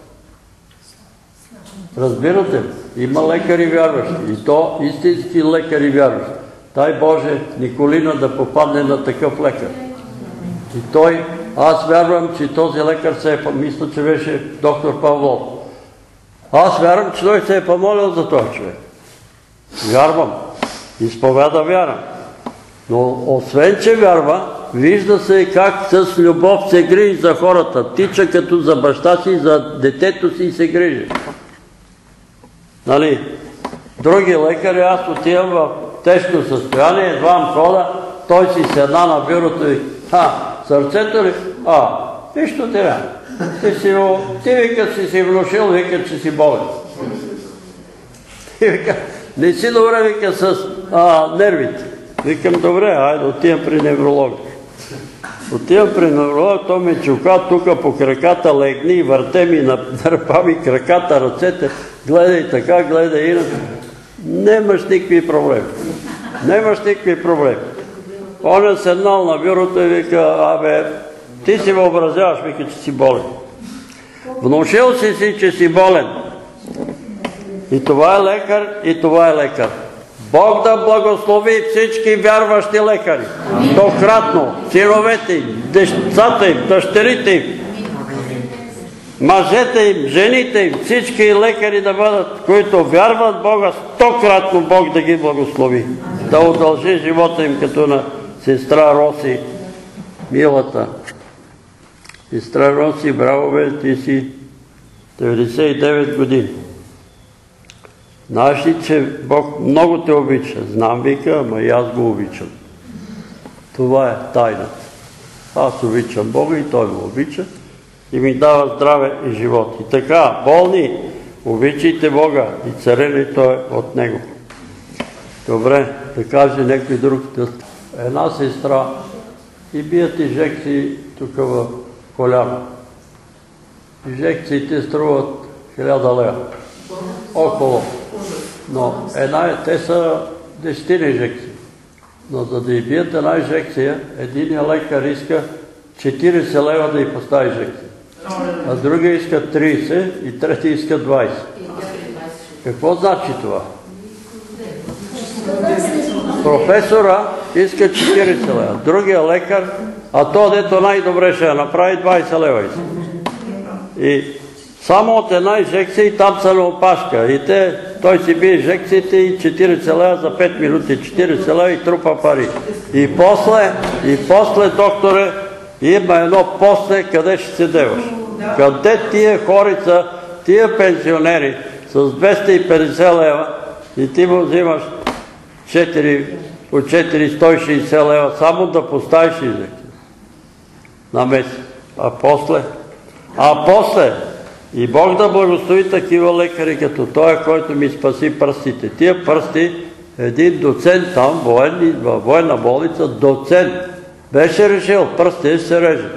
Разбирате ли? Има лекари вярващи. И то истински лекари вярващи. Дай Боже Николина да попадне на такъв лекар. И той, аз вярвам, че този лекар се е, мисля, че беше доктор Павлов. Аз вярвам, че той се е помолил за този човек. Вярвам. Изповяда вяра. Но освен, че вярва, вижда се как с любов се грижи за хората. Тича като за баща си, за детето си се грижи. Нали? Други лекари, аз отивам в тежко състояние, едва хода, той си седна на бюрото и а, сърцето ли? А, нищо ти. Ти, си, ти вика си си внушил, вика, че си болен. Ти вика, не си добре, вика, с нервите. Викам, добре, айде, отивам при невролога. Отивам при невролога, той ме чука тук по краката, легни върте ми, нарпа ми краката, ръцете, гледай така, гледай иначе. Немаш никакви проблеми. Немаш никакви проблеми. Он е седнал на бюрото и вика, абе, ти си въобразяваш, вика, че си болен. Внушил си си, че си болен. И това е лекар, и това е лекар. Бог да благослови всички вярващи лекари. Дократно, синовете им, децата им, дъщерите им, мъжете им, жените им, всички лекари да бъдат, които вярват Бога, стократно Бог да ги благослови. Да удължи живота им като на сестра Роси, милата. Сестра Роси, браво бе, ти си 99 години. Знаеш ли, че Бог много те обича? Знам, вика, ама и аз го обичам. Това е тайната. Аз обичам Бога и Той го обича и ми дава здраве и живот. И така, болни, обичайте Бога и царенето е от Него. Добре, да каже някой друг. Една сестра и бият инжекции тук в коляно. Инжекциите струват хиляда лева. Около. Но една, те са десетина инжекции. Но за да й бият една инжекция, един лекар иска 40 лева да й постави инжекция. А другия иска 30 и трети иска 20. Какво значи това? Професора иска 40 лева. Другия лекар, а то дето най-добре ще я направи 20 лева. И само от една инжекция и там са на опашка. И те, той си бие инжекциите и 40 лева за 5 минути, 40 лева и трупа пари. И после, и после, докторе, има едно после, къде ще се деваш. Къде тия хорица, тия пенсионери с 250 лева и ти му взимаш 4, по 460 лева, само да поставиш инжекция на месец. А после, а после, и Бог да благослови такива лекари, като той, който ми спаси пръстите. Тия пръсти, един доцент там, във военна болница, доцент, беше решил, пръстите се реже.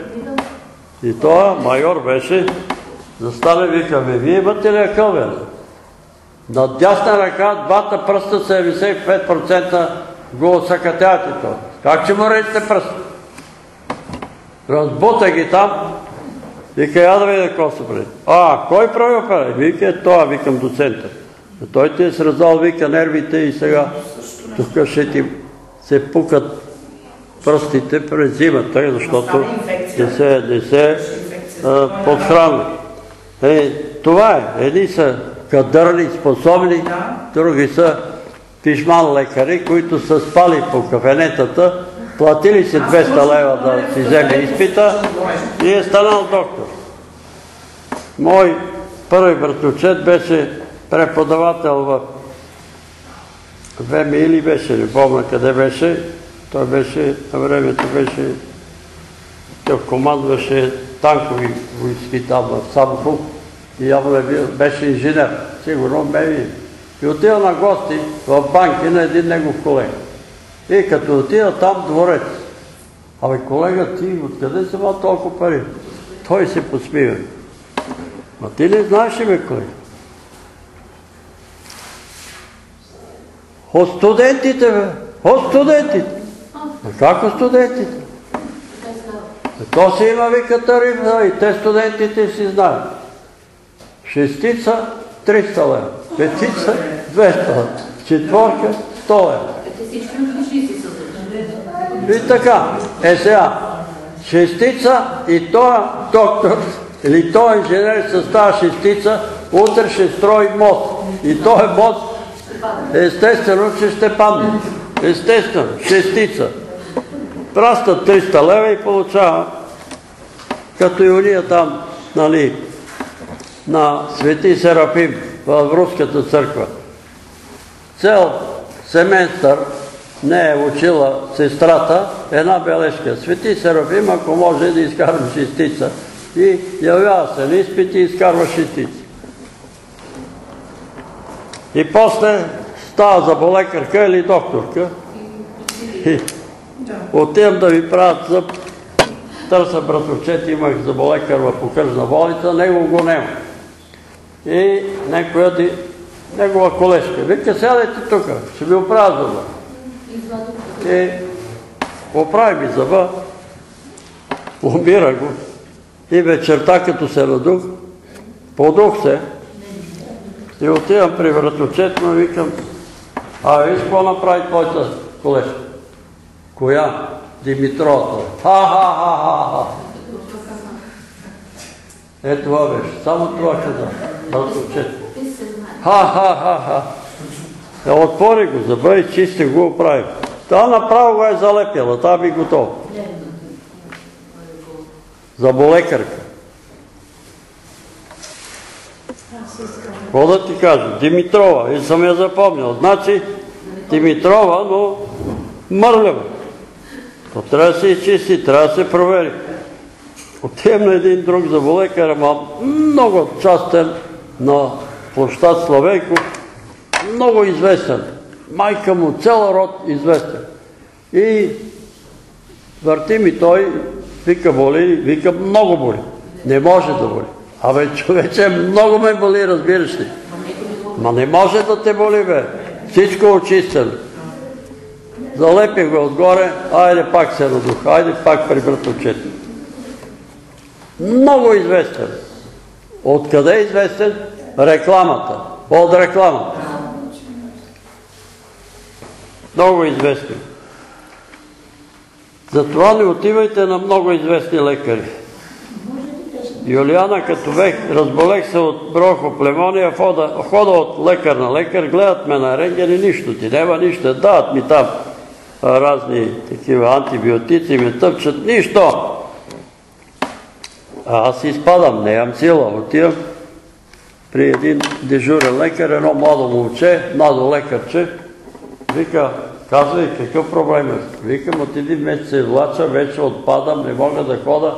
И това майор беше, застане викаме, вие имате ли акъл, На дясна ръка, двата пръста 75% го съкатявате това. Как ще му режете пръста? Разбута ги там, Вика, я да видя какво се прави. А, кой прави опера? Вика, е това, викам доцента. Той ти е срезал, вика, нервите и сега тук ще ти се пукат пръстите през зимата, защото не се, не се подхранва. Е, това е. Едни са кадърни, способни, други са пишман лекари, които са спали по кафенетата Платили си 200 лева да си вземе изпита и е станал доктор. Мой първи братовчет беше преподавател в ВМИ или беше, не помня къде беше. Той беше, на времето беше, той командваше танкови войски там в Самоков и явно беше инженер. Сигурно ме и отива на гости в банки на един негов колега. И като отида там дворец. Абе, колега, ти откъде се ма толкова пари? Той се посмива. Ма ти не знаеш ли, бе, колега? От студентите, бе. От студентите. А как от студентите? То си има, вика, тарифа и те студентите си знаят. Шестица 300 лева, петица 200 лева, четворка 100 лева. И така, е сега, шестица и тоя доктор или тоя инженер с тази шестица утре ще строи мост. И този мост, естествено, че ще падне. Естествено, шестица. Пращат 300 лева и получава, като и уния там, нали, на Свети Серафим в Руската църква. Цел семестър не е учила сестрата една бележка. Свети Серафим, ако може да изкарва шестица. И явява се на изпит и изкарва шестица. И после става заболекарка или докторка. Отивам да ви правят зъб. Търса братовчет, имах заболекар в покръжна болница, него го няма. И някоя ди, негова колежка. Вика, сядайте тук, ще ви оправя зъба. И оправи ми зъба, умира го. И вечерта, като се надух, подух се и отивам при вратовчет, но викам, а виж какво направи твоята колежка? Коя? Димитровата. Ха-ха-ха-ха-ха. Е, това беше. Само това каза. Вратовчет. Ха-ха-ха-ха. Е, отвори го, зъба и чисти го оправи. Та направо го е залепила, та би готова. Заболекарка. Какво да ти кажа? Димитрова. И съм я запомнил. Значи Димитрова, но мърлява. То трябва да се изчисти, трябва да се провери. Отивам на един друг заболекар, ама много частен на площад Славейков, много известен. Майка му, цял род известен. И върти ми той, вика боли, вика много боли. Не може да боли. Абе, човече, много ме боли, разбираш ли? Ма не може да те боли, бе. Всичко е очистено. Залепих го отгоре, айде пак се надух, айде пак при братовчета. Много известен. Откъде е известен? Рекламата. От рекламата. Много известен. Затова не отивайте на много известни лекари. Юлиана, като бех, разболех се от брохоплемония, хода, хода от лекар на лекар, гледат ме на рентген и нищо ти, няма нищо, дават ми там разни такива антибиотици, ме тъпчат, нищо. А аз изпадам, нямам сила, отивам при един дежурен лекар, едно младо момче, младо лекарче, вика, казвай, какъв проблем е? Викам, от един месец се влача, вече отпадам, не мога да хода.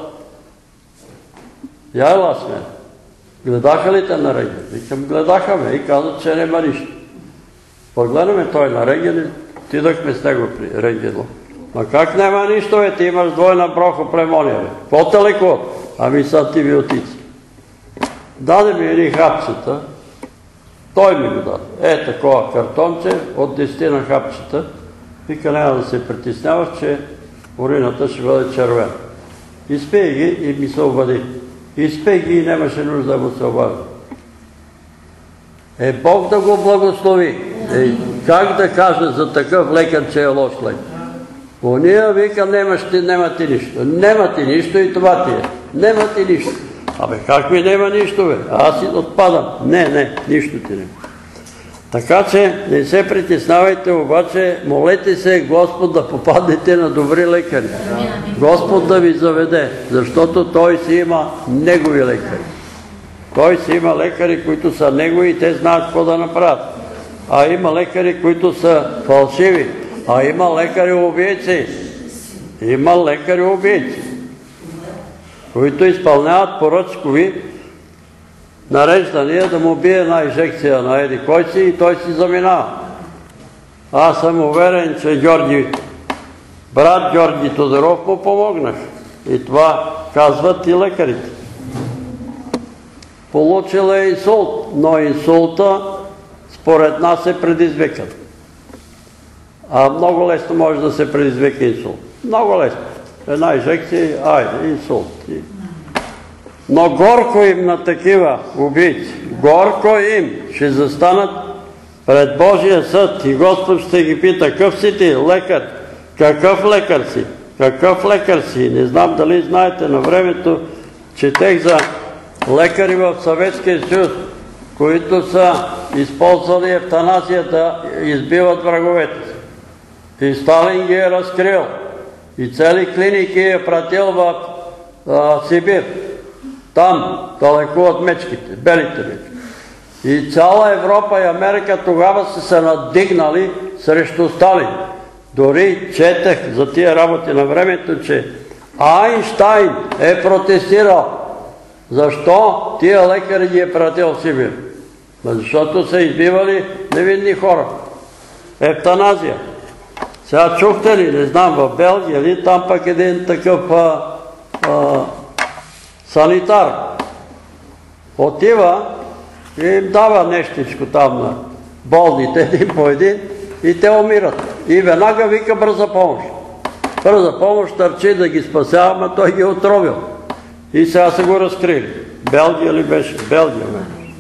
Я ела с мен. Гледаха ли те на реген? Викам, гледаха ме и казат, че няма нищо. Погледаме той на реген и отидахме с него при регено. Ма как няма нищо, бе? Ти имаш двойна брохоплемония, бе. Какво лекува? Ами са антибиотици. Даде ми едни хапчета, той ми го даде. Е, такова картонче от десетина хапчета. Вика, няма да се притесняваш, че урината ще бъде червена. Изпей ги и ми се обади. Изпей ги и нямаше нужда да му се обади. Е, Бог да го благослови. Е, как да кажа за такъв лекар, че е лош лекар? Ония вика, нямаш ти, нема ти нищо. Нема ти нищо и това ти е. Нема ти нищо. Абе, как ми няма нищо, бе? Аз си отпадам. Не, не, нищо ти не. Така че не се притеснавайте, обаче молете се Господ да попаднете на добри лекари. Господ да ви заведе, защото Той си има Негови лекари. Той си има лекари, които са Негови и те знаят какво да направят. А има лекари, които са фалшиви. А има лекари убийци. Има лекари убийци, които изпълняват поръчкови нареждания да му бие една инжекция на еди кой си и той си заминава. Аз съм уверен, че Георги, брат Георги Тодоров му помогнах. И това казват и лекарите. Получил е инсулт, но инсулта според нас е предизвикан. А много лесно може да се предизвика инсулт. Много лесно. Една инжекция, айде, инсулт. Но горко им на такива убийци, горко им ще застанат пред Божия съд и Господ ще ги пита, какъв си ти, лекар? Какъв лекар си? Какъв лекар си? Не знам дали знаете, на времето четех за лекари в Съветския съюз. които са използвали евтаназия да избиват враговете. И Сталин ги е разкрил. И цели клиники е пратил в Сибир. Там да лекуват мечките, белите мечки. И цяла Европа и Америка тогава са се надигнали срещу Сталин. Дори четех за тия работи на времето, че Айнштайн е протестирал. Защо тия лекари ги е пратил в Сибир? Защото са избивали невинни хора. Ефтаназия. Сега чухте ли, не знам, в Белгия ли, там пък един такъв а, а, санитар отива и им дава нещичко там на болните, един по един, и те умират. И веднага вика бърза помощ. Бърза помощ търчи да ги спасява, но той ги е отровил. И сега са го разкрили. Белгия ли беше? Белгия беше.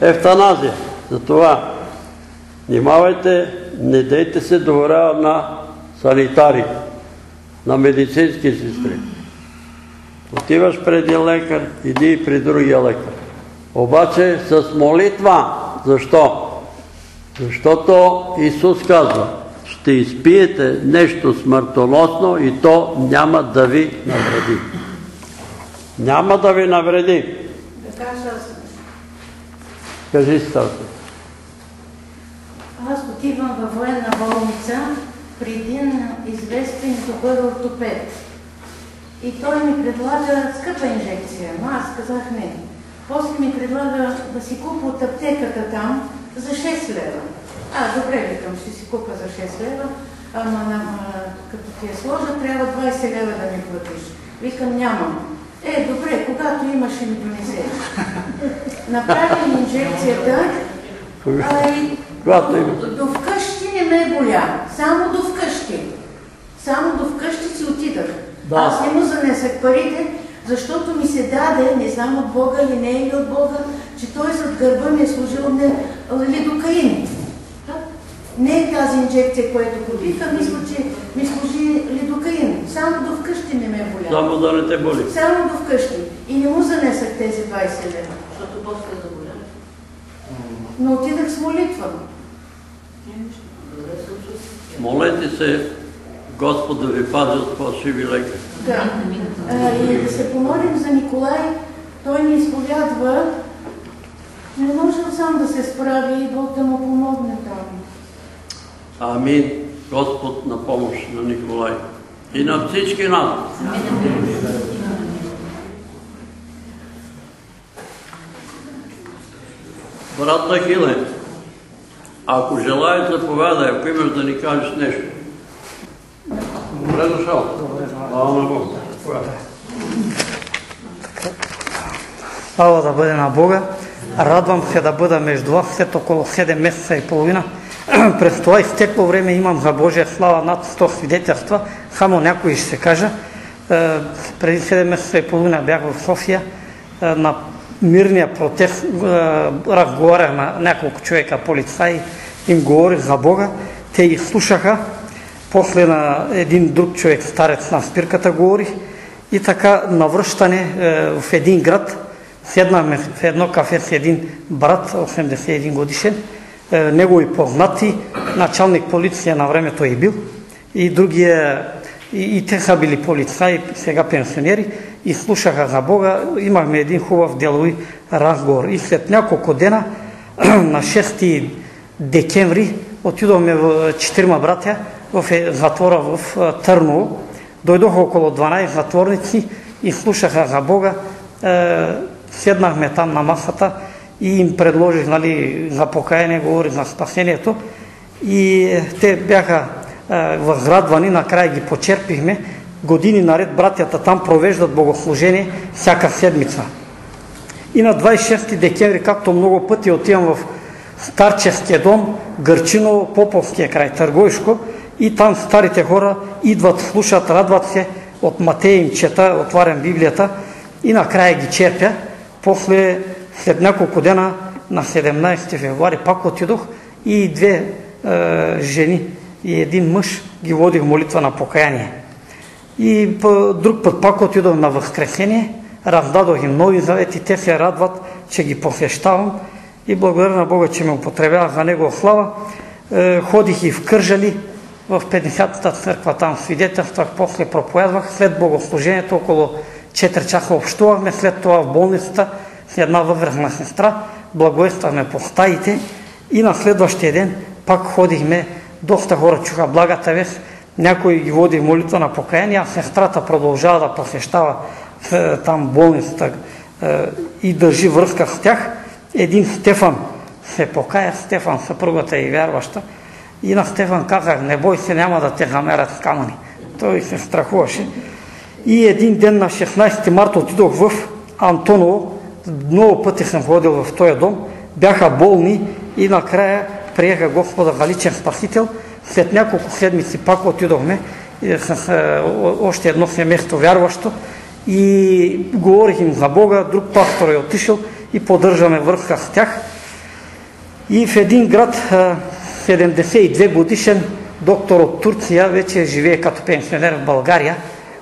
Ефтаназия. Затова внимавайте, не дейте се доверява на санитари, на медицински сестри. Отиваш преди лекар, иди и при другия лекар. Обаче с молитва. Защо? Защото Исус казва, ще изпиете нещо смъртоносно и то няма да ви навреди. Няма да ви навреди. Да кажа, Кажи Стаса. аз отивам във военна болница при един известен добър ортопед. И той ми предлага скъпа инжекция, но аз казах не. После ми предлага да си купа от аптеката там за 6 лева. А, добре, викам, ще си купа за 6 лева, ама като ти я сложа, трябва 20 лева да ми платиш. Викам, нямам. Е, добре, когато имаш ще ми донесеш. Направи ми инжекцията, а и Когато има. до, до вкъщи не ме боля. Само до вкъщи. Само до вкъщи си отидах. Да. Аз не му занесах парите, защото ми се даде, не знам от Бога или не е ли от Бога, че той зад гърба ми е служил не, лидокаин. Не е тази инжекция, която купих, а мисля, че ми служи лидокаин. Само до вкъщи не ме боля. Само да не те боли. Само до вкъщи. И не му занесах тези 20 лева. Защото после заболя. Но отидах с молитва. Молете се Господ да ви пази от фалшиви лекари. Да. А, и да се помолим за Николай. Той ни изповядва. Не може сам да се справи и Бог да му помогне там. Амин. Господ на помощ на Николай. И на всички нас. Брат Ахиле, ако желаеш, заповядай, ако имаш да ни кажеш нещо. Добре дошъл. Слава на Бога. Слава да бъде на Бога. Радвам се да бъда между вас след около 7 месеца и половина. През това изтекло време имам за Божия слава над 100 свидетелства. Само някои ще се кажа. Е, Преди 7 месеца и половина бях в София е, на мирния протест. е, Разговарях на няколко човека, полицаи, им говорих за Бога. Те ги слушаха. После на един друг човек, старец на спирката, говорих. И така навръщане в един град седнахме в едно кафе с един брат, 81 годишен, негови познати, началник полиция на времето е бил и другия, и, и те са били полицаи, сега пенсионери и слушаха за Бога. Имахме един хубав делови разговор и след няколко дена на 6 декември отидохме в четирима братя в е, затвора в е, Търново. Дойдоха около 12 затворници и слушаха за Бога. Е, седнахме там на масата и им предложих нали, за покаяние, говорих за спасението. И е, те бяха е, възрадвани, накрая ги почерпихме. Години наред братята там провеждат богослужение всяка седмица. И на 26 декември, както много пъти отивам в Старческия дом, Гърчино, Поповския край, Търгойшко, и там старите хора идват, слушат, радват се, от Матея им чета, отварям Библията и накрая ги черпя. После, след няколко дена, на 17 февруари, пак отидох и две е, жени и един мъж ги водих молитва на покаяние. И по друг път пак отидох на възкресение, раздадох им нови завети, те се радват, че ги посещавам и благодаря на Бога, че ме употребявах за Негова слава. Е, ходих и в Кържали, в 50-та църква, там свидетелствах, после проповядвах. След богослужението около 4 часа общувахме, след това в болницата с една възрастна сестра, благовествахме по стаите и на следващия ден пак ходихме, доста хора чуха благата вест, някой ги води молитва на покаяние, а сестрата продължава да посещава е, там болницата е, и държи връзка с тях. Един Стефан се покая, Стефан, съпругата и вярваща, и на Стефан казах, не бой се, няма да те замерят с камъни. Той се страхуваше. И един ден на 16 марта отидох в Антоново, много пъти съм ходил в този дом, бяха болни и накрая приеха Господа Галичен Спасител. След няколко седмици пак отидохме. С е, още едно семейство вярващо. И говорих им за Бога, друг пастор е отишъл и поддържаме връзка с тях. И в един град, 72 годишен доктор от Турция, вече живее като пенсионер в България,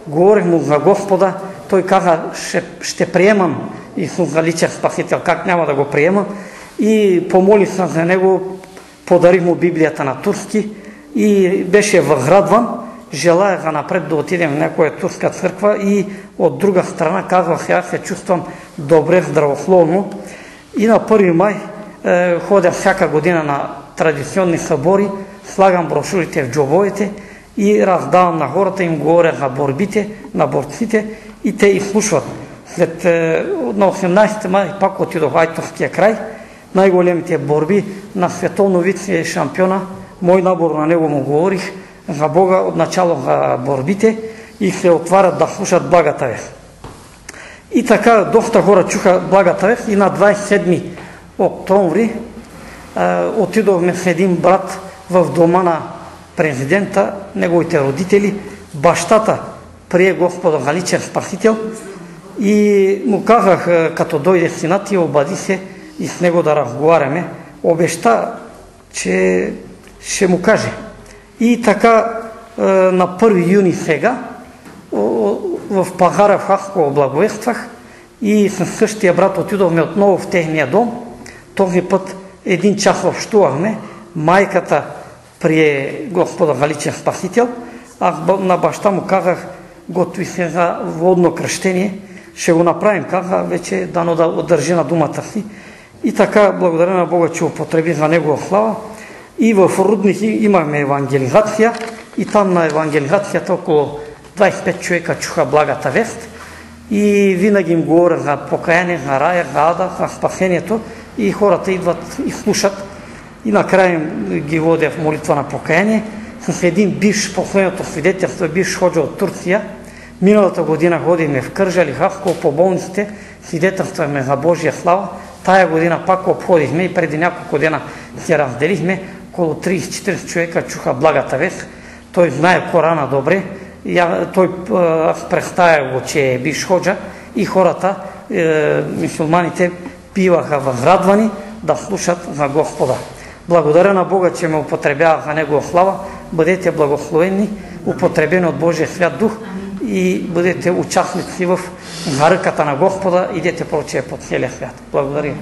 говорих му за Господа, той каза, ще, ще приемам Исус за спасител, как няма да го приемам. И помолих се за него, подарих му Библията на турски и беше възрадван. Желая за напред да отидем в някоя турска църква и от друга страна казвах, аз се чувствам добре, здравословно. И на 1 май е, ходя всяка година на традиционни събори, слагам брошурите в джобовете и раздавам на хората, им говоря за борбите, на борците и те изслушват. След, е, на 18 май пак отидох в Айтовския край, най-големите борби на световно вице шампиона, мой набор на него му говорих, за Бога от начало за борбите и се отварят да слушат благата вест. И така доста хора чуха благата вест и на 27 октомври а, отидохме с един брат в дома на президента, неговите родители, бащата прие Господа Галичен Спасител и му казах, като дойде синът и обади се и с него да разговаряме, обеща, че ще му каже. И така на 1 юни сега в Пахара в Хаско благовествах и с същия брат отидохме отново в техния дом. Този път един час общувахме. Майката прие Господа Галичен Спасител. Аз на баща му казах, готви се за водно кръщение. Ще го направим, каза, вече дано да удържи на думата си. И така, благодаря на Бога, че употреби за Негова слава. И в Рудник имаме евангелизация и там на евангелизацията около 25 човека чуха благата вест и винаги им говоря за покаяние, за рая, за ада, за спасението и хората идват и слушат и накрая ги водя в молитва на покаяние с един бивш, последното свидетелство, бивш ходжа от Турция. Миналата година ходихме в Кържали, Хавко, по болниците, свидетелстваме за Божия слава. Тая година пак обходихме и преди няколко дена се разделихме. Около 30-40 човека чуха благата вест. Той знае Корана добре. Я, той представя го, че е биш ходжа и хората, е, мусулманите, пиваха възрадвани да слушат за Господа. Благодаря на Бога, че ме употребява за Негова слава. Бъдете благословени, употребени от Божия свят дух и бъдете участници в ръката на Господа. Идете прочее по целия свят. Благодаря.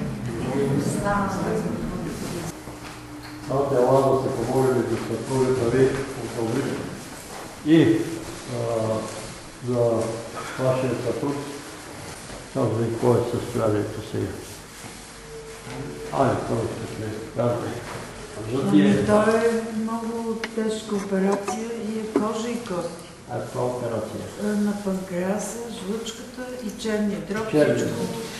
Бате Ладо се помолили за съпругата ви от И а, за вашия съпруг, казвай кое е състоянието сега. Айде, това ще се казвай. Ами, той е много тежка операция и е кожа и кости. А това операция? На панкреаса, жлъчката и черния дроб. Черния.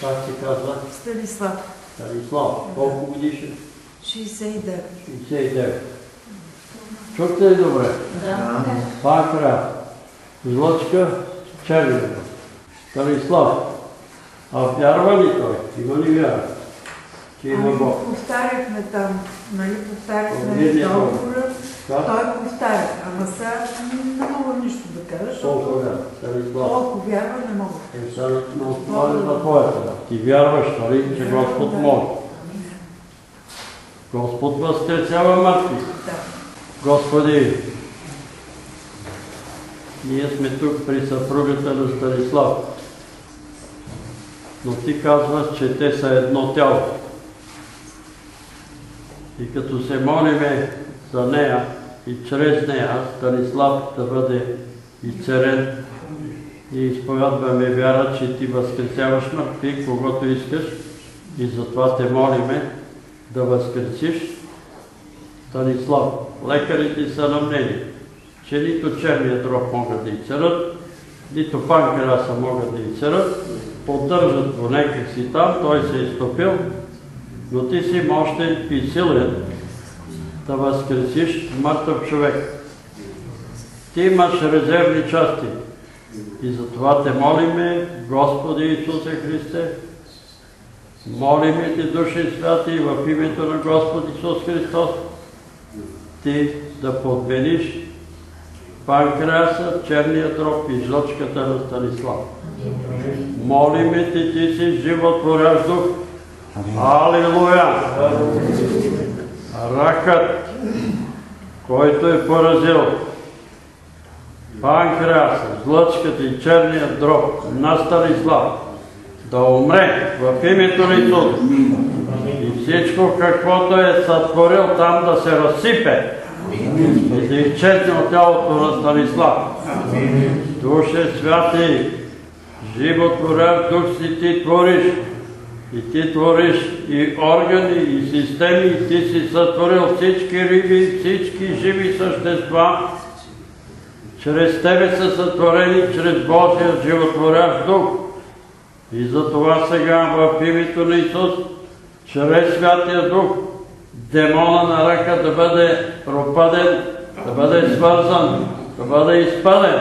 Как се казва? Станислав. Станислав. Колко годишен? 69. 69. Чухте ли добре? Да. Панкреас. Жлъчка, черния. Станислав. А вярва ли той? Ти го ли вярва? Че има Ами Бог. повтаряхме там, нали, повтаряхме договора, Да? той повтаря, ама сега не мога нищо да кажа, защото вярва? Колко вярва не мога. Е, сега на основание на твоята. Ти вярваш, нали, че Господ може. Господ възкресява мъртви. Да. Господи, ние сме тук при съпругата на Станислав. Но ти казваш, че те са едно тяло. И като се молиме за нея и чрез нея Станислав да бъде изцерен и изповядваме вяра, че ти възкресяваш мъртви, когато искаш и затова те молиме да възкресиш. Станислав. Лекарите са на мнение, че нито черния дроб могат да изцерат, нито панкраса могат да изцерат, поддържат го някак си там, той се е изтопил, но ти си мощен и силен да възкресиш мъртъв човек. Ти имаш резервни части и затова те молиме, Господи Исусе Христе, молиме Ти, Души Святи, в името на Господ Исус Христос, Ти да подмениш панкраса, черния дроб и жлъчката на Станислав. Молиме Ти, Ти си животворящ дух. Алилуя! Ракът, който е поразил панкреаса, злъчката и черния дроб на Станислав, да умре в името на Исус. И всичко, каквото е сътворил там да се разсипе и да изчезне от тялото на Станислав. Душе святи, животворящ дух си ти твориш. И ти твориш и органи, и системи, и ти си сътворил всички риби, всички живи същества. Чрез тебе са сътворени, чрез Божия животворящ дух. И затова сега в името на Исус, чрез Святия Дух, демона на ръка да бъде пропаден, да бъде свързан, да бъде изпаден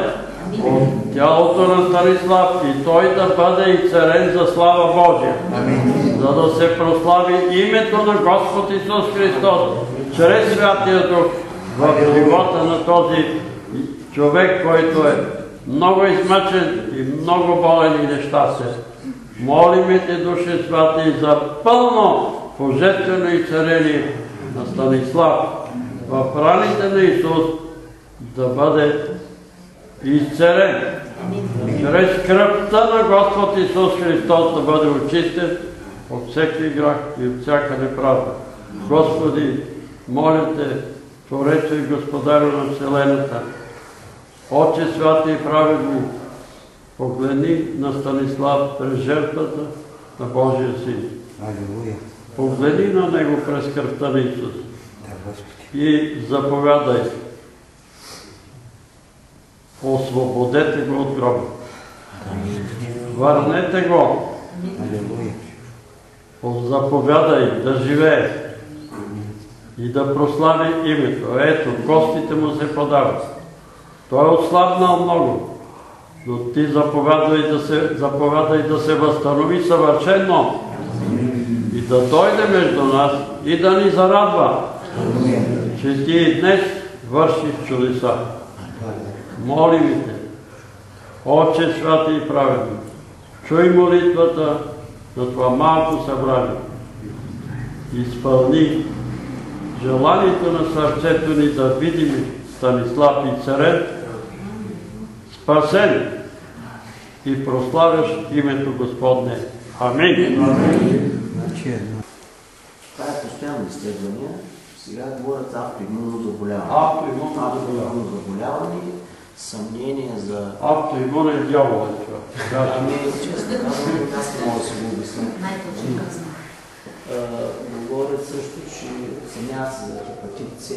от тялото на Станислав и той да бъде и царен за слава Божия. За да се прослави името на Господ Исус Христос чрез Святия Дух в живота на този човек, който е много измъчен и много болен и нещастен. Молиме Те, Душе Святи, за пълно божествено изцеление на Станислав в раните на Исус да бъде изцелен. Чрез кръвта на Господ Исус Христос да бъде очистен от всеки грах и от всяка неправда. Господи, моля Те, Творец и Господарю на Вселената, Отче святи и праведни, погледни на Станислав през жертвата на Божия Син. Погледни на Него през кръвта на Исус и заповядай. Освободете го от гроба. Върнете го. Заповядай да живее и да прослави името. Ето, костите му се подават. Той е отслабнал много, но ти заповядай да се, заповядай да се възстанови съвършено и да дойде между нас и да ни зарадва, че ти днес вършиш чудеса. Молим те, Отче святи и праведни, чуй молитвата на това малко събрание. Изпълни желанието на сърцето ни да видим Станислав и царен, спасен и прославяш името Господне. Амин. Едно. Това е постоянно изследвания. Сега говорят за автоимунно заболяване. Автоимунно заболяване, съмнение за... Автоимунен дявол е това. Кажа. Ами, честно казвам, аз не мога да си го обясня. Най-точно Говорят също, че съмняват се за хепатит С.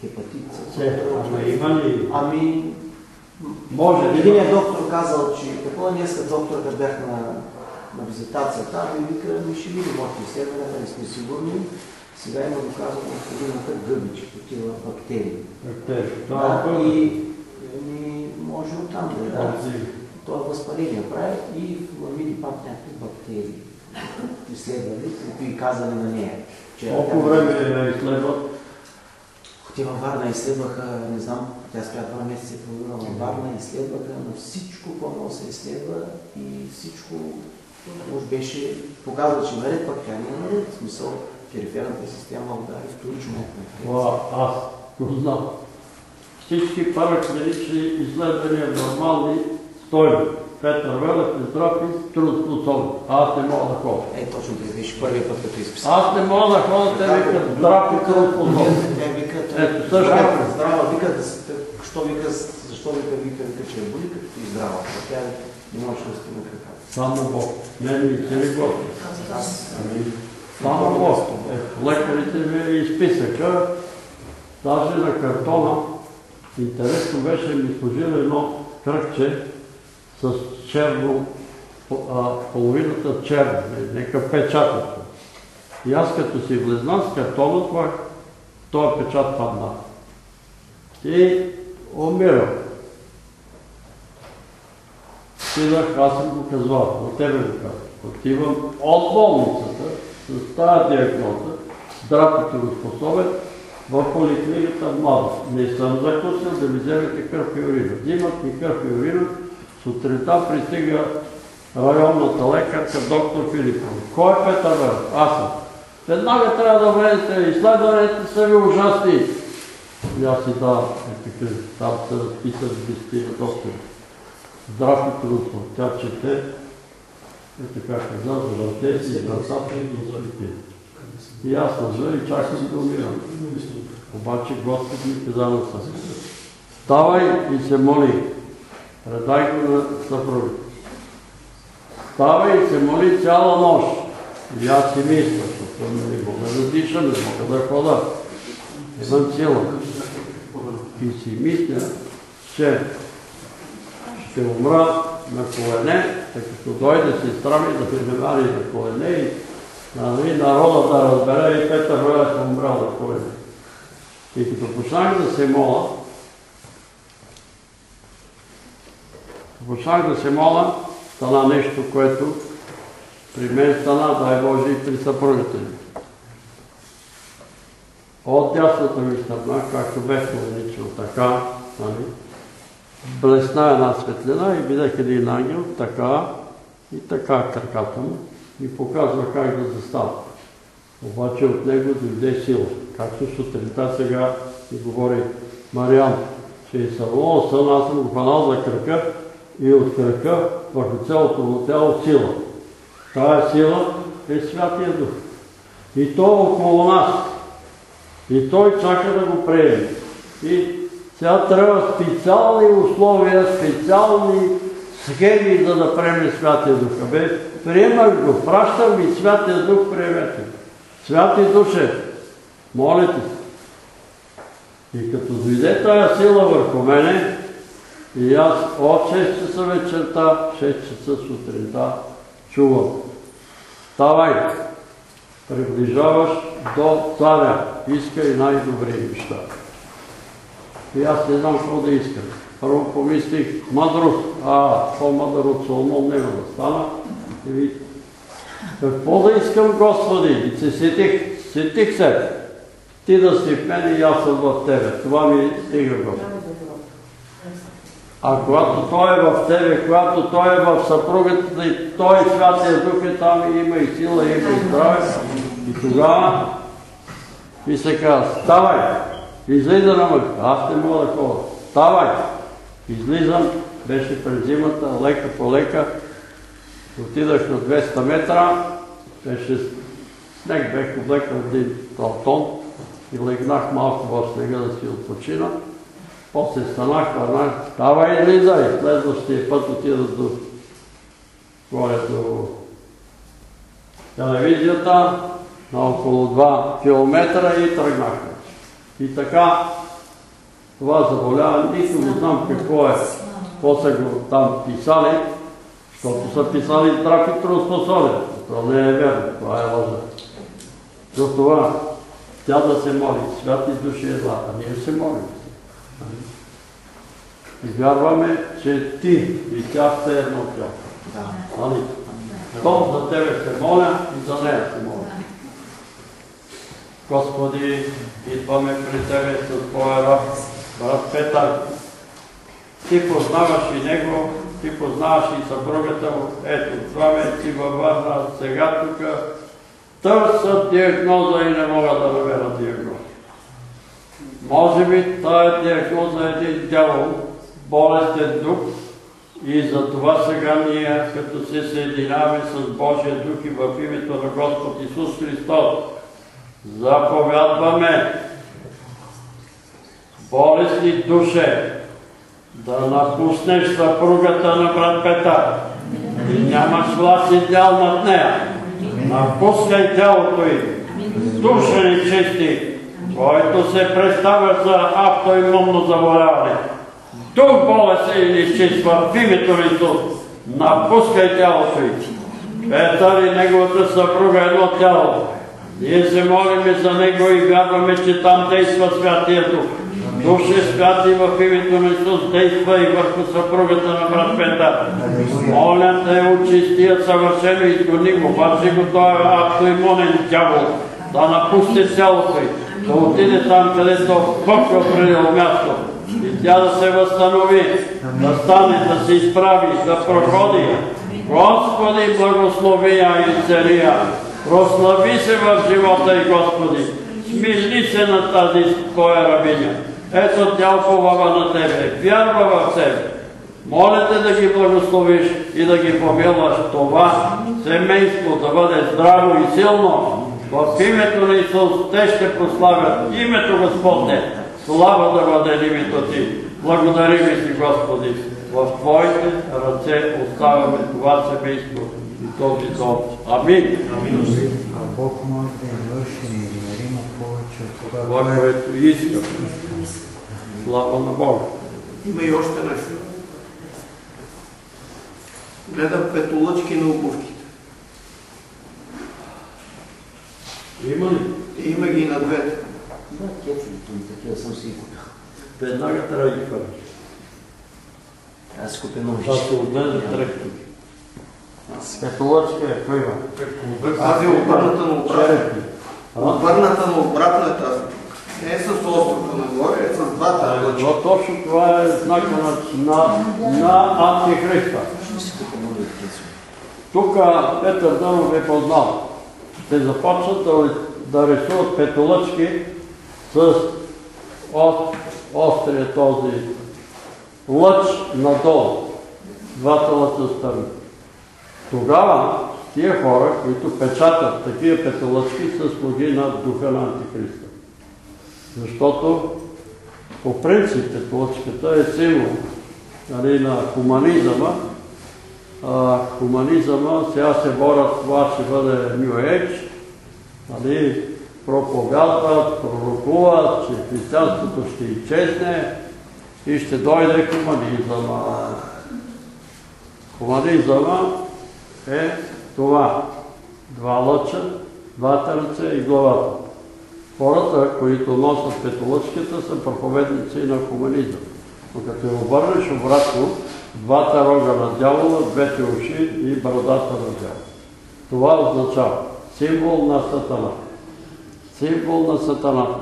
Хепатит С. Се, ама има ли? Ами, Може ли? Единият доктор казал, че какво днеска доктор, като бях на, на визитация там, и вика, ми ще видим още изследвания, не сме сигурни. Сега има доказано в годината гъби, че такива бактерии. Бактерии. Е Да, и може оттам да е. Да. Това възпаление прави и в мамили пак някакви бактерии изследвали, и казали на нея. Че Колко време е изследват? те във Варна изследваха, не знам, тя спря два месеца и половина във Варна, изследваха, но всичко, какво се изследва и всичко уж беше, показва, че е наред, пък тя не е наред. В смисъл, периферната система удари вторично. Аз го знам. Всички параклинични изследвания нормални стойни. Петър Велев е здрав и трудоспособен. Аз не мога да ходя. Е, точно ти виж първия път, като изписа. Аз не мога да ходя, те викат здрав и трудоспособен. Те викат, Ето, също. здрава, здрава, вика, да с- що вика, защо вика, вика, вика, че е боли, като и здрава. Тя не може да стигне крака. Само Бог. Не ми цели Господ. Аз, Ами, Само Бог. Е, лекарите ми изписаха, даже на картона. Интересно беше ми служило едно кръгче с черно, половината черна, нека печатът. И аз като си влезна с картона, това, този печат падна. И умирам. Отидах, аз съм го казвал, на тебе го казвам. Отивам от болницата с тази диагноза, здрав и трудоспособен, в поликлиниката Младост. Не съм закусил да ми вземете кръв и урина. Взимат ми кръв и урина, сутринта пристига районната лекарка доктор Филипов. Кой е Петър Велев? Аз съм. Веднага трябва да влезете, изследванията са ви ужасни. И аз си да, е там се разписат десетина доктори. Здрав и трудно. Тя чете, е така каза, за ръце и вратата и свети. И аз лъжа и чакам да умирам. Обаче Господ ми каза на със. Ставай и се моли. Предай го на съпругата. Ставай и се моли цяла нощ. И аз си мисля, защото не мога да дишам, не мога да хода. Имам сила. И си мисля, че ще умра на колене, тъй като дойде сестра ми да се намари на колене и нали, народа да разбере и Петър е умрял на колене. И като почнах да се моля, почнах да се моля, стана нещо, което при мен стана, дай Боже, и при съпругата ми. От дясната ми страна, както бех коленичил така, нали, блесна една светлина и видях един ангел, така и така краката му, ми показва как да застава. Обаче от него дойде сила. Както сутринта сега ми говори Мариан, че е сърло сън, аз съм го хванал за крака и от крака върху цялото му тяло сила. Тая сила е Святия Дух. И то около нас. И той чака да го приеме. И сега трябва специални условия, специални схеми, за да приеме Святия Дух. Абе, приемах го, пращам и Святия Дух приемете. Святи Душе, молите се. И като дойде тая сила върху мене, и аз от 6 часа вечерта, 6 часа сутринта чувам. Ставай, приближаваш до царя, искай най-добри неща. И аз не знам какво да искам. Първо помислих, мъдрост, а, по-мъдър от Соломон няма да стана. Какво да искам, Господи? И се сетих, сетих се. Ти да си в мен и аз съм в Тебе. Това ми стига, Господи. А когато Той е в Тебе, когато Той е в съпругата и Той Святия Дух е там има и сила, и има и здраве. И тогава ми се казва, ставай, излиза на мъж. Аз не мога да ходя. Ставай! Излизам, беше през зимата, лека по лека. Отидах на 200 метра, беше снег, бех облекал един платон и легнах малко в снега да си отпочина. После станах, върнах, ставай, излизай. Следващия път отида до, горе телевизията, на около 2 км и тръгнах. И така, това заболяване, нито не знам какво е, какво са го там писали, защото са писали здрав и трудоспособен. Това не е верно, това е лъжа. Затова тя да се моли, святи души е злата, ние се молим. И вярваме, че ти и тя сте едно тяло. Нали? Щом за тебе се моля и за нея се моля. Господи, идваме при Тебе с Твоя раб, брат Петър. Ти познаваш и него, ти познаваш и съпругата му. Ето, това ме си във Варна, сега тук търсят диагноза и не могат да намерят диагноза. Може би тая диагноза е един дявол, болестен дух, И за това сега ние, като се съединяваме с Божия Дух и в името на Господ Исус Христос, заповядваме болесни душе да напуснеш съпругата на брат Петър и нямаш власт и дял над нея. Напускай тялото й, душа нечисти, който се представя за автоимунно заболяване. Дух болесен и изчиства в името на Исус. Напускай тялото й. Петър и неговата съпруга едно тяло. Ние се молиме за него и вярваме, че там действа Святия Дух. Душе святи в името на Исус действа и върху съпругата на брат Петър. Моля те, очисти я съвършено и изгони го, бачи го този автоимунен дявол, да напусне цялото й, да отиде там, където Бог е определил място и тя да се възстанови, да стане, да се изправи, да проходи. Господи, благослови я и цари я. Прослави се в живота и Господи. Смили се на тази Твоя рабиня. Ето тя уповава на Тебе, вярва в Тебе. Моля те да ги благословиш и да ги помилваш това семейство да бъде здраво и силно. В името на Исус те ще прославят името Господне. Слава да бъде името Ти. Благодарим Ти, Господи. В Твоите ръце оставяме това семейство и този дом. Амин. А Бог може да е вършен и да има повече от Това, което иска. Слава на Бога. Има и още нещо. Гледам петолъчки на обувките. Има ли? Има ги на двете. Да, кефи, такива съм си купил. Веднага трябва да ги хвърлиш. Аз си купя нови. Да се отгледат трехто. Петолъчка е, кой има? Тази е обърната на обратната. Обърната на обратната. Не е с острова нагоре, е с двата лъчки. Но точно това е знака на, на, на антихриста. Тук Петър Дънов е познал. Ще започнат да, да рисуват петолъчки с ост, острия този лъч надолу. Двата лъча страни. Тогава тия хора, които печатат такива петолъчки, са слуги на духа на Антихриста. Защото по принцип петолъчката е символ нали, на хуманизъма. А, хуманизъма сега се борят това ще бъде New Age, нали, проповядват, пророкуват, че християнството ще изчезне и ще дойде хуманизъма. Хуманизъма е това. Два лъча, двата ръце и главата. Хората, които носят петолъчката, са проповедници на хуманизъм. Но като я обърнеш обратно, двата рога на дявола, двете уши и брадата на дявола. Това означава символ на сатана. Символ на сатаната.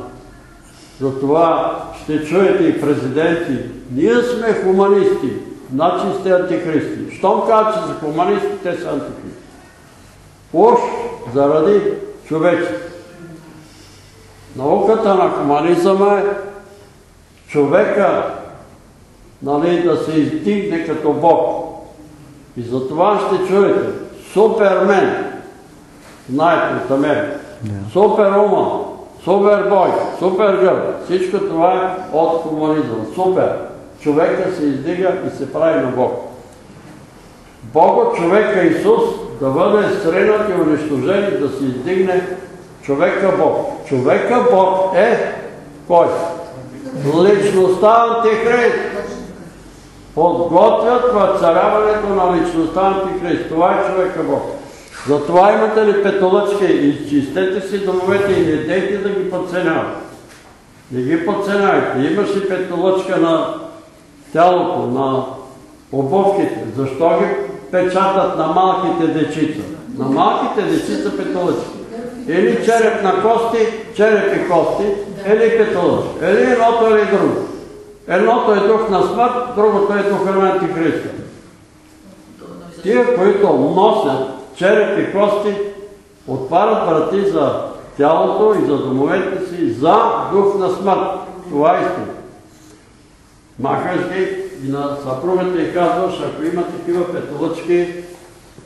Затова ще чуете и президенти, ние сме хуманисти, значи сте антихристи. Щом казват, че са хуманисти, те са антихристи. Уж заради човечето. Науката на хуманизъма е човека нали, да се издигне като Бог. И затова ще чуете Супермен, знаете от Америка, Суперуман, Супербой, Супергър, всичко това е от хуманизъм. Супер. Човека се издига и се прави на Бог. Бог от човека Исус да бъде сренат и унищожен и да се издигне човека Бог. Човека Бог е кой? Личността Антихрист. Подготвят въцаряването на личността Антихрист. Това е човека Бог. Затова имате ли петолъчки, изчистете си домовете и не дейте да ги подценявате. Не ги подценявайте. Имаш ли петолъчка на тялото, на обувките. Защо ги печатат на малките дечица? На малките дечица петолъчки. Или череп на кости, череп и кости, или петолъчки. Или едното, или друго. Едното е дух на смърт, другото е духа на антихриста. Тия, които носят череп и кости, отварят врати за тялото и за домовете си, за дух на смърт. Това е истина. Махаш ги и на съпругата и казваш, ако има такива петолъчки,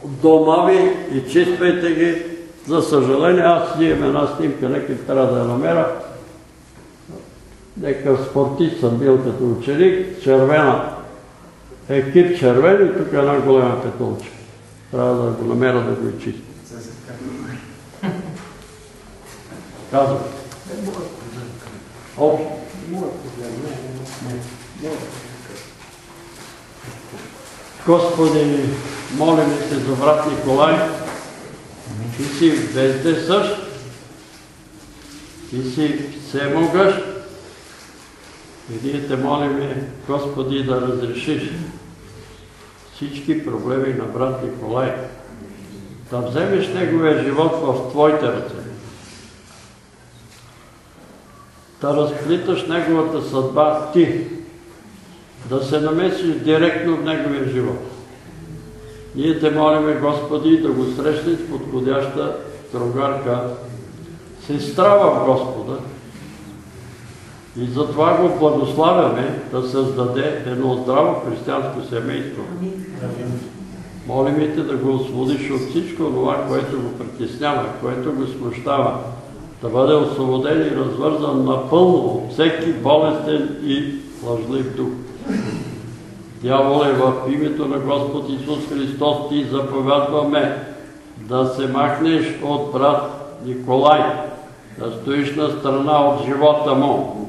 дома ви и чиствайте ги. За съжаление, аз имам една снимка, нека трябва да я намеря. Некъв спортист съм бил като ученик, червена, екип червен и тук една голема петолчка. Трябва да го намеря да го изчистя. Казвам. Общо. Господи, молим се за брат Николай. Ти си вездесъщ, ти си всемогъщ и ние те молим, Господи, да разрешиш всички проблеми на брат Николай, да вземеш неговия живот в Твоите ръце, да разплиташ неговата съдба Ти, да се намесиш директно в неговия живот. Ние те молиме, Господи, да го срещнеш подходяща другарка, сестра в Господа, и затова го благославяме да създаде едно здраво християнско семейство. Молим те да го освободиш от всичко това, което го притеснява, което го смущава, да бъде освободен и развързан напълно от всеки болестен и лъжлив дух. Дяволе, в името на Господ Исус Христос ти заповядваме да се махнеш от брат Николай, да стоиш на страна от живота му.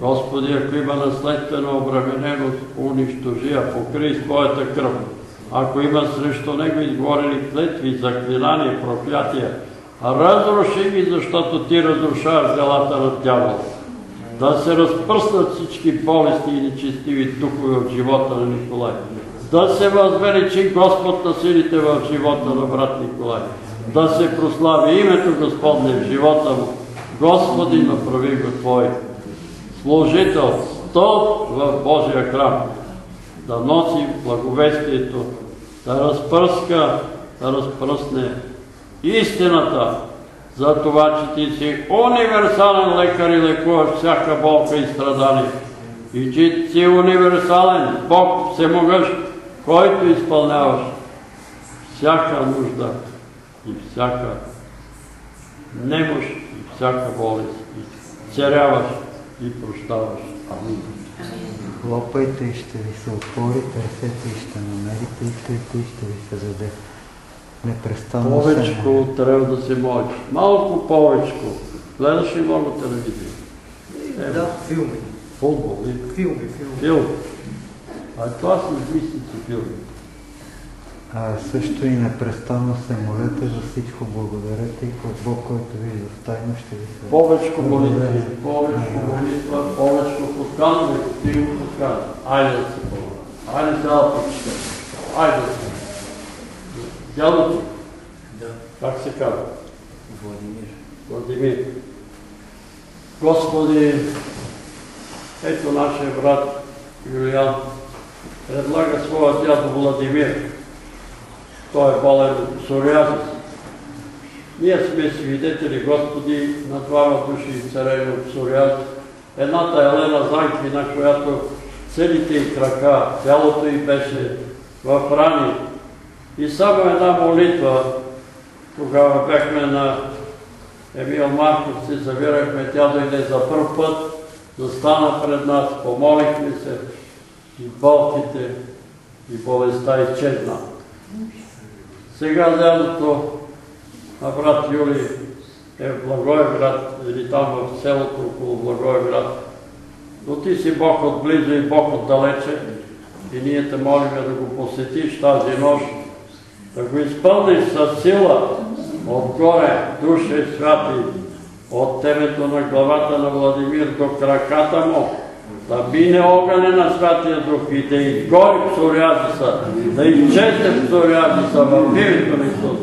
Господи, ако има наследствена обремененост, унищожи я, покрий с Твоята кръв. Ако има срещу него изговорени клетви, заклинания, проклятия, разруши ги, защото Ти разрушаваш делата на дявола да се разпръснат всички болести и нечестиви духове от живота на Николай. Да се възвеличи Господ на силите в живота на брат Николай. Да се прослави името Господне в живота му. Господи, направи го Твой. Служител, стълб в Божия храм. Да носи благовестието, да разпръска, да разпръсне истината, за това, че ти си универсален лекар и лекуваш всяка болка и страдание. И че си универсален Бог всемогъщ, който изпълняваш всяка нужда и всяка немощ и всяка болест. И царяваш и прощаваш. Амин. Хлопайте и ще ви се отвори, търсете и ще намерите, искайте и ще ви се даде. Непрестанно Повечко трябва да се молиш. Малко повечко. Гледаш ли много телевизия? Да, филми. Футбол ли? Филми, филми. Филм. А това са измислици филми. А също и непрестанно се молете за всичко, благодарете и от Бог, който ви в тайно ще ви се... Повечко молитва, повечко молитва, повечко подканване, ти го подканване. Айде да се помоля. Айде сега да почитаме. Айде да се Дядо ти? Да. Как се казва? Владимир. Владимир. Господи, ето нашия брат Юлиан предлага своя дядо Владимир. Той е болен от псориазис. Ние сме свидетели, Господи, на двама души царени от псориазис. Едната е Елена Занкина, която целите и крака, тялото й беше в рани, и само една молитва, тогава бяхме на Емил Марков, се завирахме, тя дойде за първ път, застана пред нас, помолихме се и болките и болестта изчезна. Сега дядото на брат Юли е в Благоевград или там в селото около Благоевград. Но ти си Бог отблизо и Бог отдалече и ние те молим да го посетиш тази нощ да го изпълниш със сила отгоре, душе святи, от темето на главата на Владимир до краката му, да бине огъне на Святия Дух и да изгори псориазиса, да изчете псориазиса в името на Исус.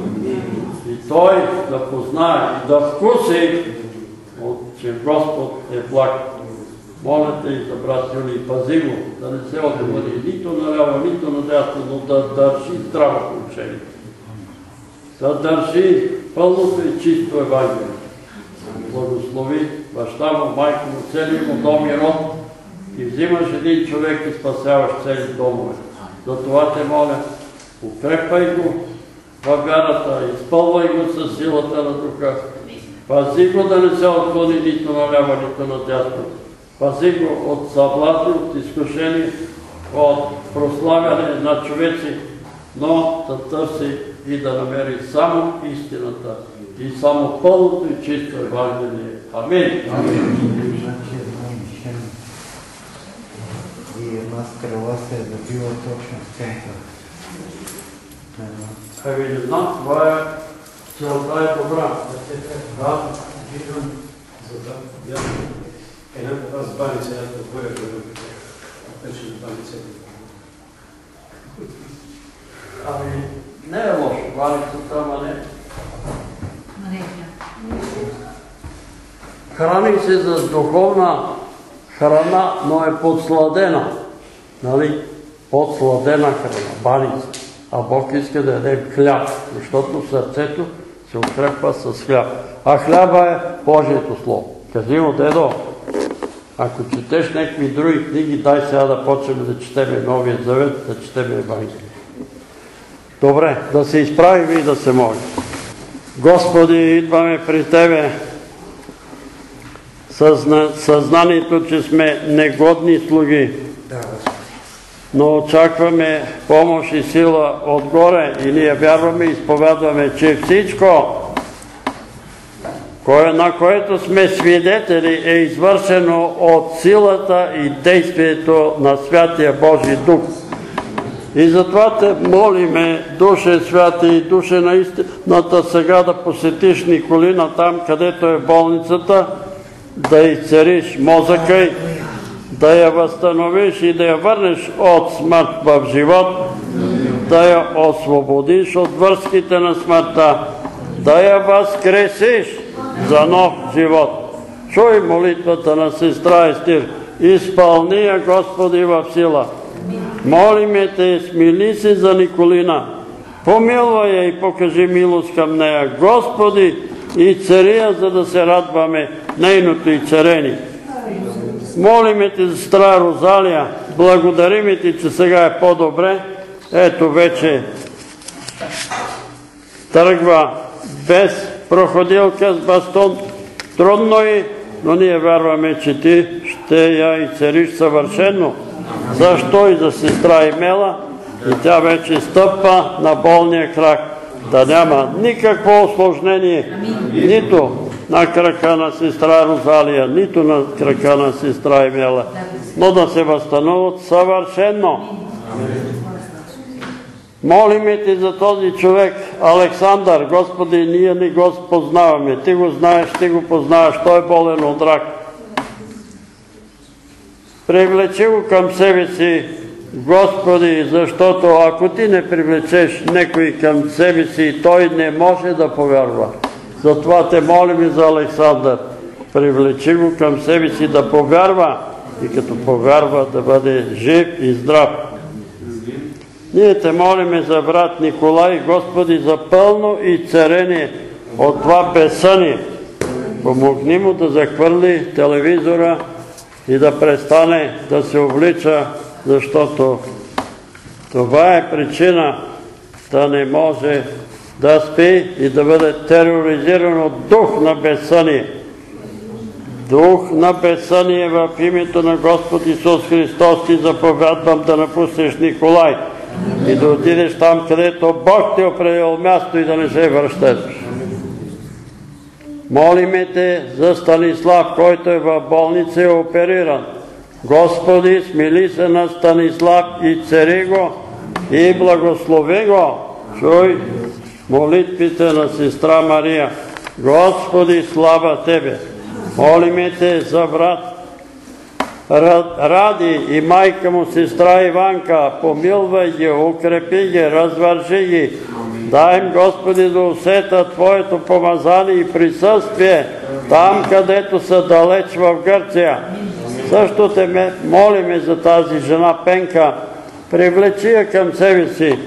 И той да познае да вкуси, че Господ е благ. Моля те и за брат Юли, пази го, да не се отговори нито наляво, нито надясно, но да държи здраво учение. Да държи пълното и чисто Евангелие. Благослови баща му, майка му, целият му дом и род и взимаш един човек и спасяваш цели домове. Затова те моля, укрепвай го във вярата, изпълвай го с силата на духа. Пази го да не се отклони нито наляво, нито надясно. Пази го от съблазни, от изкушение, от прославяне на човеци, но да търси и да намери само истината и само пълното и чисто Евангелие. Амин. Мишено и една стрела се е забила точно в центъра. Ами не знам, това е целта е добра. Да, виждам за да. Една аз баница, една горе да бъде. Пече баница. Ами не е лошо, валицата, ама не. Храни се за духовна храна, но е подсладена. Нали? Подсладена храна, баница. А Бог иска да ядем хляб, защото сърцето се укрепва с хляб. А хляба е Божието Слово. Кажи му, дедо, ако четеш някакви други книги, дай сега да почнем да четеме Новия Завет, да четеме Евангелие. Добре, да се изправим и да се молим. Господи, идваме при Тебе съзна, съзнанието, че сме негодни слуги. Но очакваме помощ и сила отгоре и ние вярваме и изповядваме, че всичко, кое, на което сме свидетели, е извършено от силата и действието на Святия Божий Дух. И затова те молиме, Душе Святи и Душе на истината, сега да посетиш Николина там, където е болницата, да изцериш мозъка й, да я възстановиш и да я върнеш от смърт в живот, да я освободиш от връзките на смъртта, да я възкресиш за нов живот. Чуй молитвата на сестра Естир. Изпълни я, Господи, в сила. Молиме те, смили се за Николина. Помилвай я и покажи милост към нея. Господи, и цария, за да се радваме нейното и царени. Молиме те сестра Розалия. Благодариме ти, че сега е по-добре. Ето вече тръгва без проходилка с бастон. Трудно и, но ние вярваме, че ти ще я и цариш съвършено. Защо и за сестра Имела? И тя вече стъпва на болния крак. Да няма никакво осложнение, нито на крака на сестра Розалия, нито на крака на сестра Емела, но да се възстановят съвършено. Молиме ти за този човек, Александър, Господи, ние не го познаваме. Ти го знаеш, ти го познаваш, той е болен от рак. Привлечи го към себе си, Господи, защото ако ти не привлечеш некой към себе си, той не може да повярва. Затова те молим и за Александър. Привлечи го към себе си да повярва и като повярва да бъде жив и здрав. Ние те молиме за брат Николай, Господи, за пълно и царение от това безсъние. Помогни му да захвърли телевизора и да престане да се облича, защото това е причина да не може да спи и да бъде тероризиран от дух на безсъние. Дух на безсъние в името на Господ Исус Христос ти заповядвам да напуснеш Николай и да отидеш там, където Бог ти е определил място и да не се връщаш. Молиме те за Станислав, който е в болница и опериран. Господи, смили се на Станислав и цари го и благослови го. Чуй молитвите на сестра Мария. Господи, слава Тебе! Молиме Те за брат Ради и майка му сестра Иванка, помилвай ги, укрепи ги, развържи ги. Дай им, Господи, да усета Твоето помазание и присъствие там, където са далеч в Гърция. Също те молиме за тази жена Пенка, привлечи я към себе си,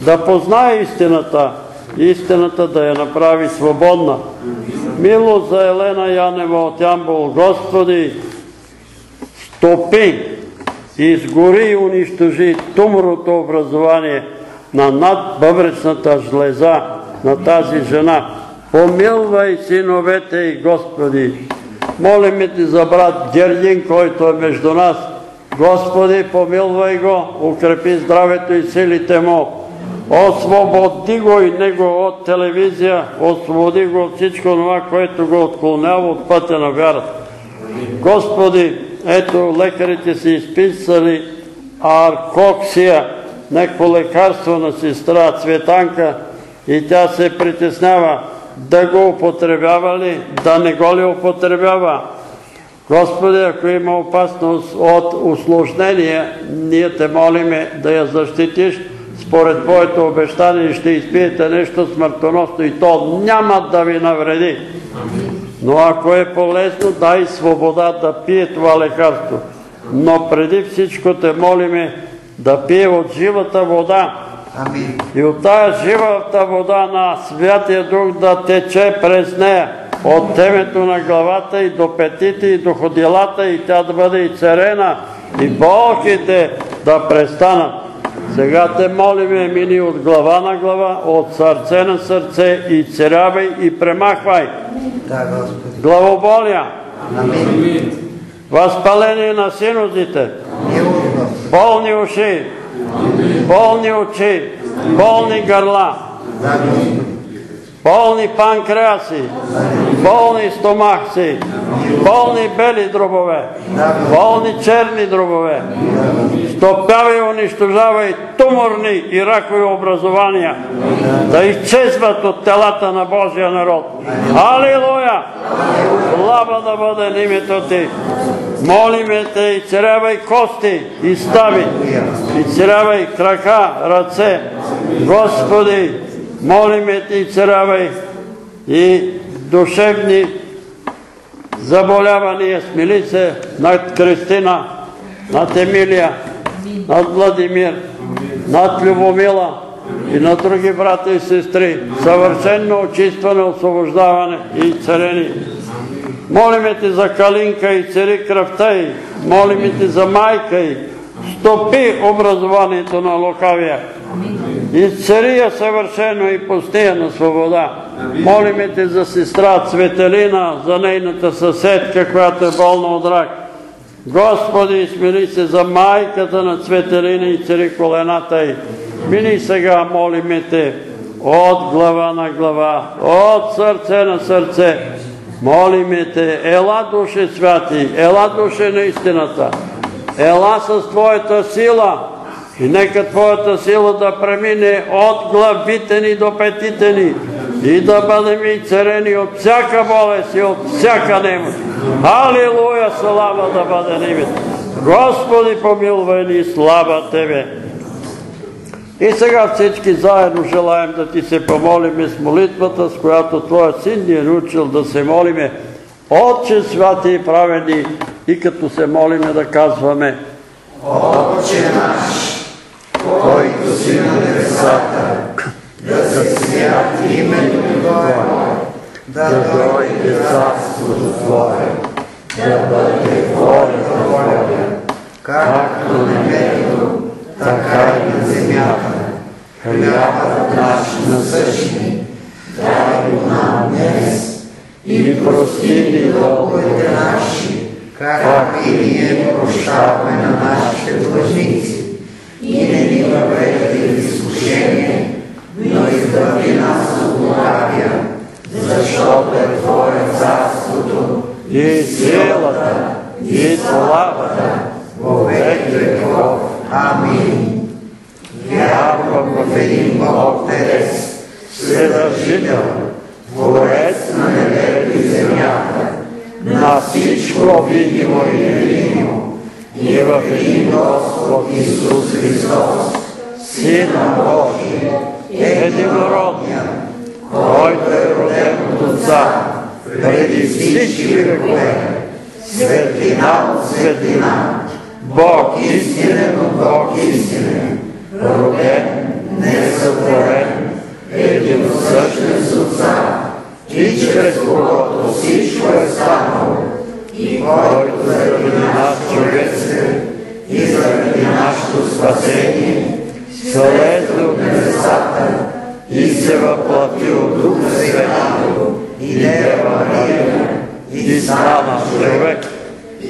да познае истината, истината да я направи свободна. Милост за Елена Янева от Ямбол, Господи, стопи, изгори и унищожи туморното образование на надбъбречната жлеза на тази жена. Помилвай синовете и Господи. Молиме Ти за брат Гердин, който е между нас. Господи, помилвай го, укрепи здравето и силите му. Освободи го и него от телевизия, освободи го от всичко това, което го отклонява от пътя на вярата. Господи, ето лекарите си изписали аркоксия, някакво лекарство на сестра Цветанка и тя се притеснява да го употребява ли, да не го ли употребява. Господи, ако има опасност от усложнение, ние те молиме да я защитиш, според Твоето обещание ще изпиете нещо смъртоносно и то няма да ви навреди. Но ако е полезно, дай свобода да пие това лекарство. Но преди всичко те молиме да пие от живата вода. И от тая живата вода на Святия Дух да тече през нея. От темето на главата и до петите и до ходилата и тя да бъде и царена и болките да престанат. Сега те молиме, мини от глава на глава, от сърце на сърце и царявай и премахвай. Да, Господи. Главоболия, Амин. възпаление на Господи. болни уши, болни очи, болни гърла, Да, Господи. Болни панкреаси, болни стомахси, болни бели дробове, болни черни дробове. Стопявай унищожавай туморни и ракови образования да изчезват от телата на Божия народ. Алилуя! Слава да бъде името Ти! Молиме Те, изцерявай кости и стави, изцерявай крака, ръце. Господи, молиме Те, изцерявай и душевни заболявания. Смили се над Кристина, над Емилия, над Владимир, над Любомила и на други брата и сестри. Съвършенно очистване, освобождаване и царени. Молиме Те за Калинка и цари кръвта й. Молиме Те за майка й. Стопи образованието на лукавия. Изцери я съвършено и на свобода. Молиме Те за сестра Цветелина, за нейната съседка, която е болна от рак. Господи, смири се за майката на Цветелина и цари колената й. Мини сега, молиме Те, от глава на глава, от сърце на сърце. Молиме Те, ела душе святи, ела душе на истината, ела с Твоята сила и нека Твоята сила да премине от главите ни до петите ни и да бъдем и царени от всяка болест и от всяка немощ. Алилуя, слава да бъде името. Господи, помилвай ни, слава Тебе. И сега всички заедно желаем да Ти се помолиме с молитвата, с която Твоя син ни е научил да се молиме. Отче святи и праведни, и като се молиме да казваме Отче наш, който си на небесата, да се святи името Твое, да дойде царството Твое, да бъде волята Твоя, както на небето, така и на земята. Хлябът наш насъщни, дай го нам днес и прости ни дълговете наши, както и ние прощаваме на нашите длъжници. И не ни въведи в изкушение, но избави нас от лукавия, защото е Твое царството и силата, и славата, во веки веков. Амин. Вярвам в един Бог Терес, Вседържител, Творец на небето и земята, на всичко видимо и невидимо, и в един Исус Христос, Сина Божий, единородния, който е роден от Отца, преди всички векове, светлина от светлина, Бог истинен от Бог истинен, роден, несътворен, единосъщен с Отца, и чрез когото всичко е станало, и който заради нас човеците и заради нашето спасение слезе от небесата и се въплати от Духа Святого и Дева Мария и стана човек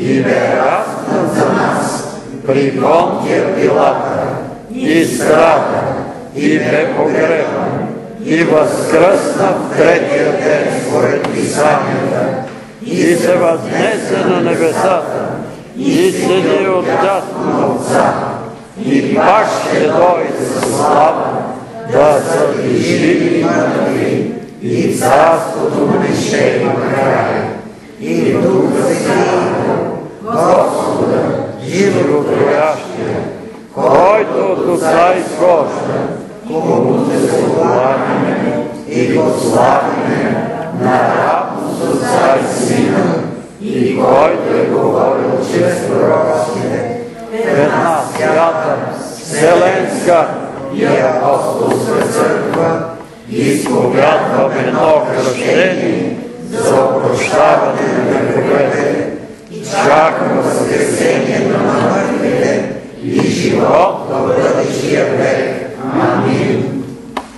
и бе разнал за нас при Понтия Пилата и страда и бе погребан и възкръсна в третия ден според Писанията и се възнесе на небесата и седи от дясно на Отца и пак ще дойде със слава да съди живи мъртви и царството не ще има. И Духа Святого, Господа, животворящия, който от Отца изхожда, комуто се полагаме и го славиме наравно с Отца и Сина, и който е говорил чрез пророците, една свята, вселенска и апостолска църква, изповядвам едно кръщение за опрощаване на греховете, чакам възкресението на мъртвите и живот в бъдещия век. Амин.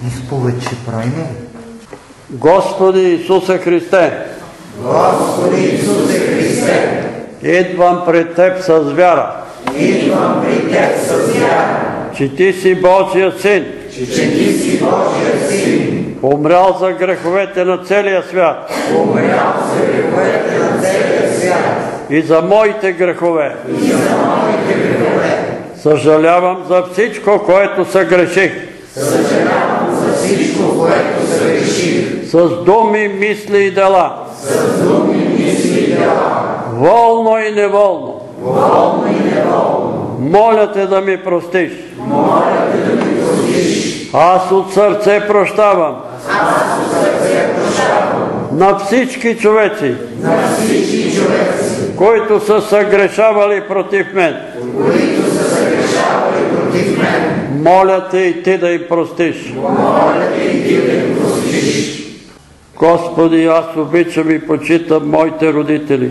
Изповед ще правим? Господи Исусе Христе, Господи Исусе Христе, идвам пред Теб с вяра, идвам при Теб с вяра, че Ти си Божия Син, че Ти си Божия Син, умрял за греховете на целия свят умрял за греховете на целия свят и за моите грехове. и за моите грехове. Съжалявам за всичко, което съгреших. Съжалявам за всичко, което съгреших, С думи, мисли и дела. Думи, мисли и дела, Волно и неволно. волно и неволно. Моля те да ми простиш. Моля те да ми простиш, Аз от сърце прощавам аз от сърце прощавам на всички човеци, на всички човеци, които са съгрешавали против мен. които са съгрешавали против мен. Моля те и ти да им простиш. Моля те и ти да им простиш. Господи, аз обичам и почитам моите родители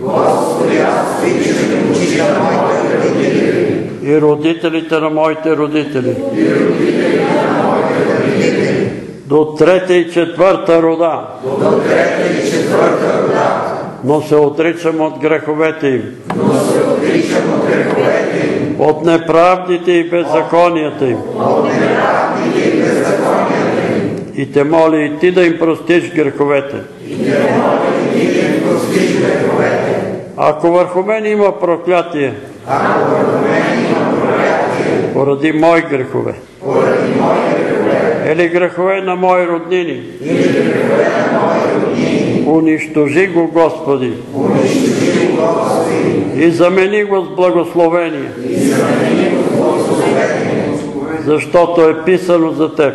Господи, аз обичам и почитам моите родители и родителите на моите родители. и родителите на моите родители, До трета и четвърта рода, до трета и четвърта рода, но се отричам от греховете им, но се отричам от греховете им, от неправдите и беззаконията им. от неправдите и беззаконията им, И те моля и ти да им простиш греховете. Ако върху мен има проклятие, поради мои грехове, или грехове на мои роднини, унищожи го, Господи, и замени го с благословение, и замени го с благословение, защото е писано за теб,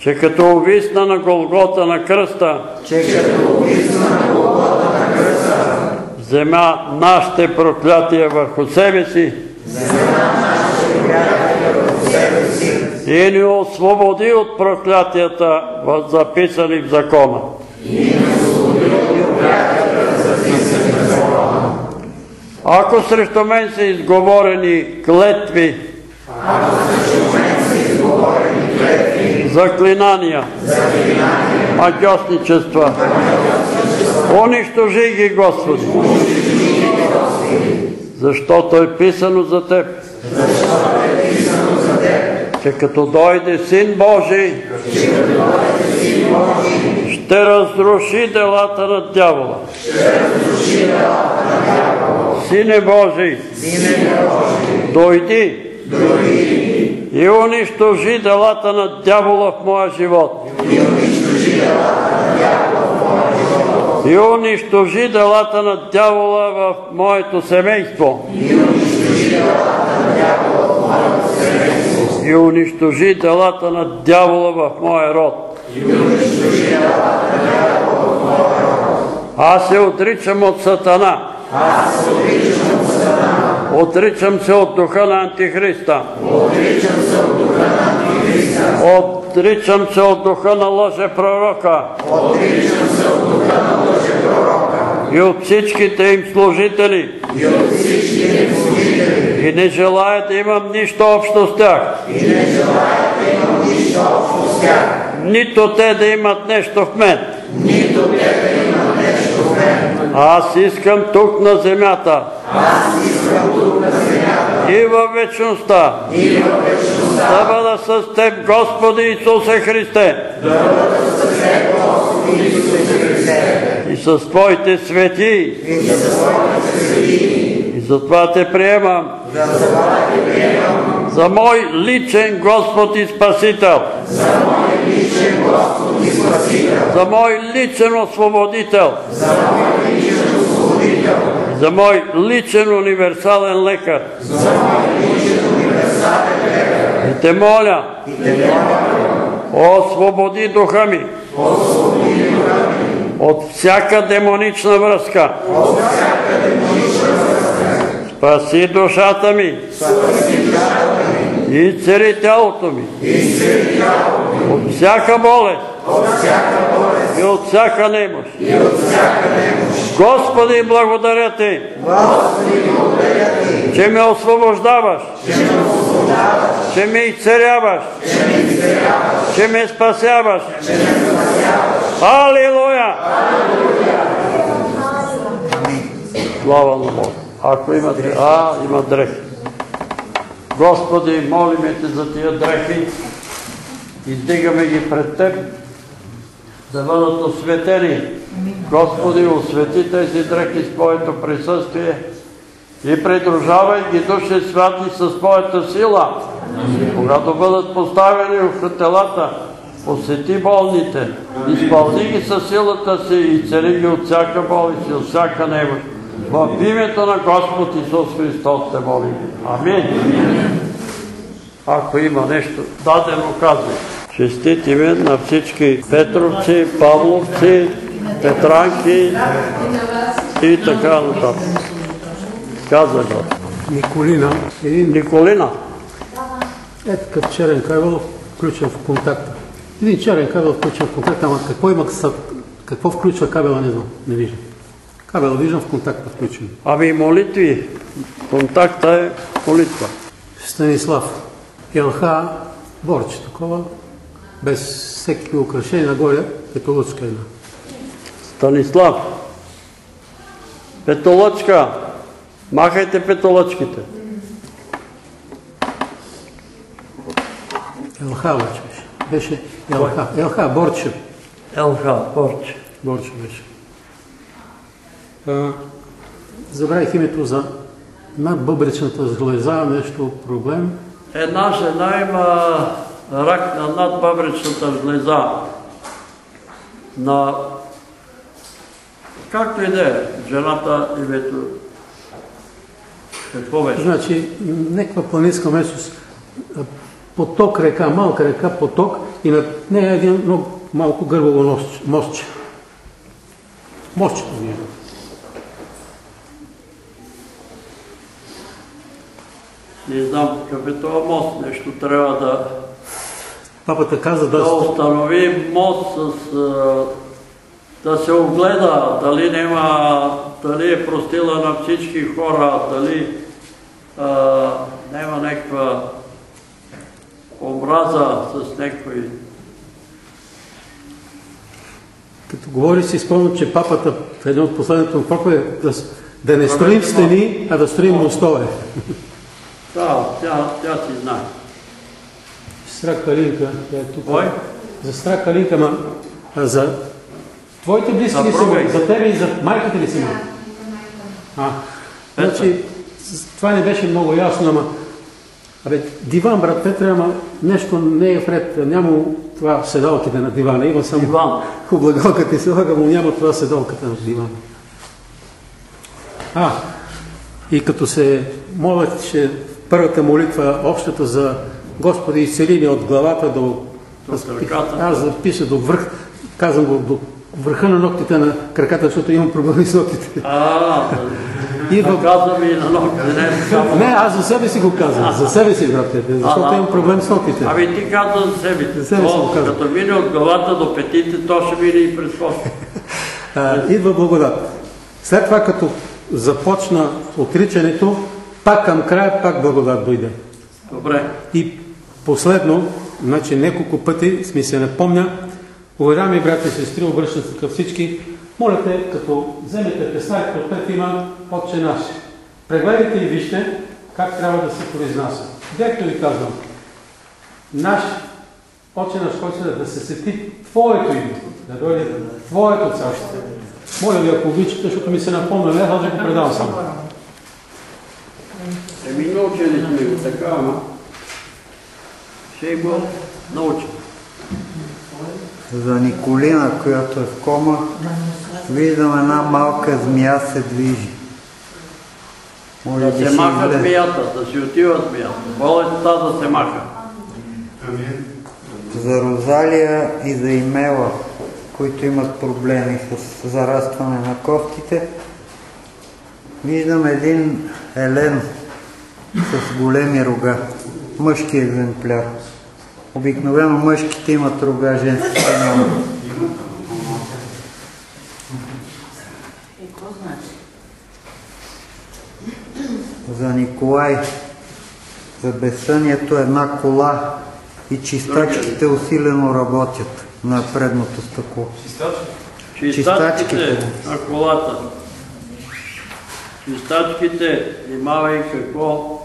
че като увисна на Голгота на кръста, че като увисна на Голгота на кръста, взема нашите проклятия върху себе си взема нашите проклятия върху себе си и ни освободи от проклятията, записани в закона. и ни освободи от проклятията, записани в закона. Ако срещу мен са изговорени клетви, Ако срещу мен са изговорени клетви, заклинания, магиосничества, унищожи ги, Господи, защото е писано за Теб, че като дойде Син Божий, ще разруши делата на дявола. Сине Божий, дойди и унищожи делата на дявола в моя живот. и унищожи делата на дявола в моето семейство. И унищожи делата на дявола в моя род. И унищожи делата на дявола в моя род. Аз се отричам от Сатана. Аз се отричам от Сатана. Отричам се от духа на Антихриста. Отричам се от духа на Антихриста. Отричам се от духа на лъже пророка. Отричам се от духа на лъже пророка. И от всичките им служители. И от всичките им служители. И не желая да имам нищо общо с тях. И не желая да имам нищо общо с тях. Нито те да имат нещо в мен. Нито те да имат нещо в мен. Аз искам тук на земята. Аз искам. И във вечността. Да бъда с Теб, Господи Исусе Христе. И с Твоите свети. И затова Те приемам. За мой личен Господ и Спасител. За мой личен освободител. За мой личен. За мой личен универсален лекар. За мой личен универсален лекар. И те моля. И те моля. Освободи духа ми. Освободи духа ми. От всяка демонична връзка. От всяка демонична връзка. Спаси душата ми. Спаси душата ми. И цари тялото ми. Тялото. От всяка болест. От всяка болест. И от всяка немощ. И от всяка немощ. Господи, благодаря Ти. Господи, благодаря Ти. Че ме освобождаваш. Че ме освобождаваш. Че ме изцеряваш. Че ме изцеряваш. Че ме спасяваш. Че ме спасяваш. Алилуя! Слава на Бога. Ако имате... А, има дрехи. Господи, молиме Те за тия дрехи. Издигаме ги пред Теб, да бъдат осветени. Господи, освети тези дрехи с Твоето присъствие и придружавай ги души святи с Твоята сила. Когато бъдат поставени в телата, посети болните, изпълни ги със силата си и цари ги от всяка болест и от всяка немощ. В името на Господ Исус Христос те молим. Амин. Ако има нещо дадено, казвай. Честит име на всички Петровци, Павловци, Петранки и така нататък. Каза го. Николина. Един Николина. е такъв черен кабел, включен в контакта. Един черен кабел включен в контакта, ама какво има, какво включва кабела, не знам, не виждам. Кабела виждам в контакта включен. Ами молитви. Контакта е молитва. Станислав. ЛХ, борче такова, без всеки украшения нагоре, петолъчка една. Станислав. Петолъчка. Махайте петолъчките. ЛХ обаче беше. Беше ЛХ. ЛХ, борче. ЛХ, борче. Борче беше. Забравих името за надбъбречната жлеза, нещо проблем. Една жена има рак на надбъбречната жлеза. На... Както и да е, жената името... Какво беше? Значи, някаква планинска местност, поток река, малка река, поток и над нея е един много малко гърбово нос- мостче. Мостчето ми е. Не знам какъв е това мост. Нещо трябва да, Папата каза да да... установи мост с... да се огледа дали няма... дали е простила на всички хора, дали а, няма някаква омраза с някои... Като говори си спомням, че папата в един от последните му проповеди да, да не строим стени, а да строим мостове. Да, тя, тя си знае. Сестра Калинка, тя е тук. Кой? За сестра Калинка, ма, а за твоите близки ли са? Съпруга й. За тебе и за майката ли си? А, значи, това не беше много ясно, ама Абе, диван, брат Петре, ама нещо не е вред. Няма това седалките на дивана. Има само Диван. хублагалката и слага, но няма това седалката на дивана. А, и като се молят, че първата молитва, общата за Господи, изцели ни от главата до... Аз запиша до връх, казвам го до върха на ногтите на краката, защото имам проблеми с ногтите. А, идва... Казвам и на ногите, не само... Не, аз за себе си го казвам, за себе си, брат Петър, защото имам проблем с ногтите. Ами ти каза за себе си. За себе си го казвам. Като мине от главата до петите, то ще мине и през идва благодат. След това, като започна отричането, пак към края, пак благодат дойде. Добре. И последно, значи няколко пъти ми се напомня, уважаеми брати и сестри, обръщам се към всички, моля те, като вземете песнаите, отпред има Отче наш. Прегледайте и вижте как трябва да се произнася. Директно ви казвам, наш Отче наш, който да се сети Твоето име, да дойде Твоето царство. Моля ви, ако обичате, защото ми се напомня, аз ще го предавам само. Еми научили сме го така, ама ще го научим. За Николина, която е в кома, виждам една малка змия се движи. Може Да се маха змията, да си отива змията. Болестта да се маха. За Розалия и за Имела, които имат проблеми с зарастване на кофтите, виждам един елен с големи рога, мъжки екземпляр. Обикновено мъжките имат рога, женските значи? За Николай, за безсънието една кола и чистачките усилено работят на предното стъкло. Чистачките на колата. Чистачките, внимавай какво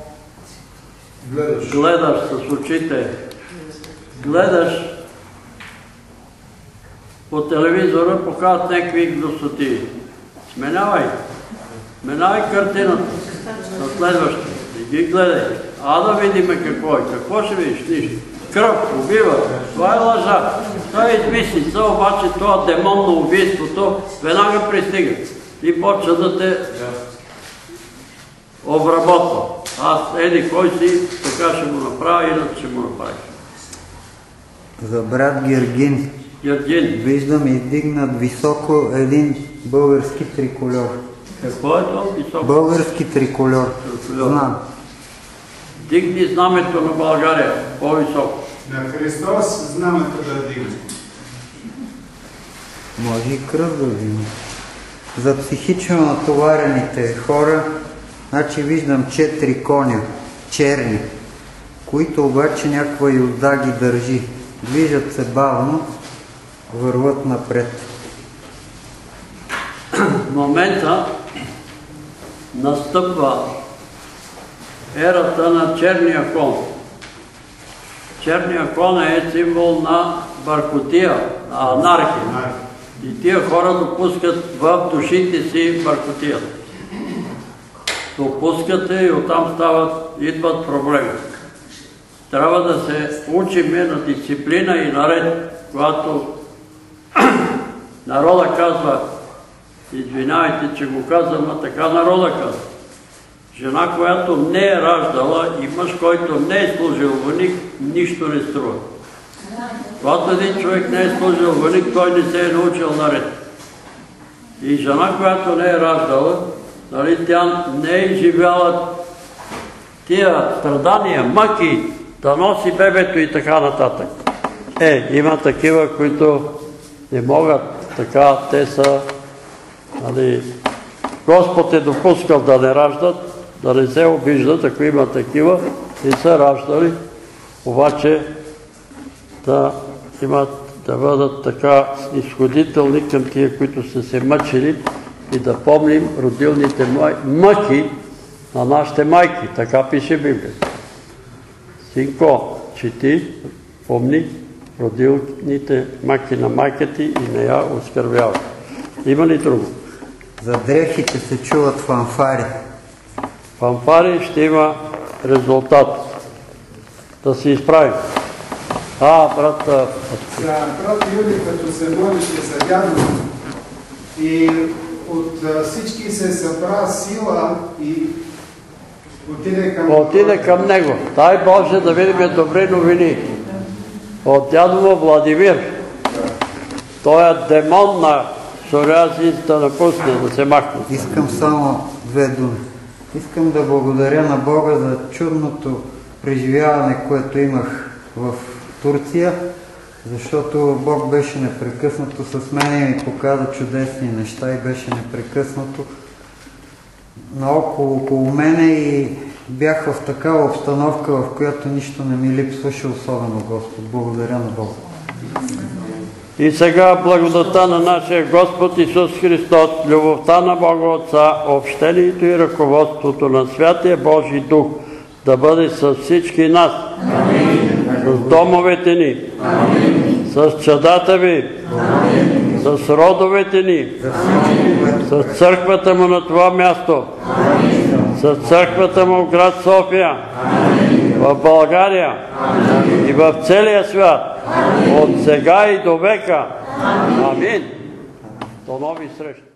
Гледаш. гледаш с очите. Гледаш по телевизора, показват някакви гласоти. Сменявай. Сменявай картината на следващата. Не ги гледай. А да видим какво е. Какво ще видиш? Нищо. Кръв, убива. Това е лъжа. Това е измислица, обаче това демон на убийството веднага пристига. И почва да те обработва. Аз еди кой си, така ще го направя, иначе ще му направиш. За брат Гергин, Гергин, виждам издигнат високо един български трикольор. какво е това високо? Български трикольор. Трикольор. Знам. Дигни знамето на България, по-високо. На Христос знамето да дигне. Може и кръв да взима. За психично натоварените хора, значи виждам четири коня, черни, които обаче някаква юзда ги държи. Движат се бавно, върват напред. В момента настъпва ерата на черния кон. Черния кон е символ на бъркотия, на анархия. И тия хора допускат в душите си бъркотията. Допускате и оттам стават, идват проблеми. Трябва да се учиме на дисциплина и наред, когато народа казва, извинявайте, че го казвам, а така народа казва. Жена, която не е раждала и мъж, който не е служил войник, нищо не струва. Когато един човек не е служил войник, той не се е научил наред. И жена, която не е раждала, нали, тя не е изживяла тия страдания, мъки, да носи бебето и така нататък. Е, има такива, които не могат така, те са, нали, Господ е допускал да не раждат, да не се обиждат, ако има такива, и са раждали, обаче да имат, да бъдат така изходителни към тия, които са се мъчили и да помним родилните мъки на нашите майки. Така пише Библията. Синко, чети, помни родилните маки на майка ти и не я оскърбява. Има ли друго? За дрехите се чуват фанфари. Фанфари ще има резултат. Да се изправим. А, брат, а, За брат Юли, като се молеше за дядо и от всички се събра сила и отиде към... отиде към него. Дай Боже да видим добри новини. От дядово Владимир. Той е демон на псориазис да напусне, да се махне. Искам само две думи. Искам да благодаря на Бога за чудното преживяване, което имах в Турция, защото Бог беше непрекъснато с мен и ми показа чудесни неща и беше непрекъснато наоколо около мене и бях в такава обстановка, в която нищо не ми липсваше, особено Господ. Благодаря на Бога. И сега благодата на нашия Господ Исус Христос, любовта на Бога Отца, общението и ръководството на Святия Божий Дух да бъде с всички нас, с домовете ни, с чадата ви, с родовете ни, с църквата му на това място, с църквата му в град София, в България и в целия свят, от сега и до века. Амин. До нови срещи.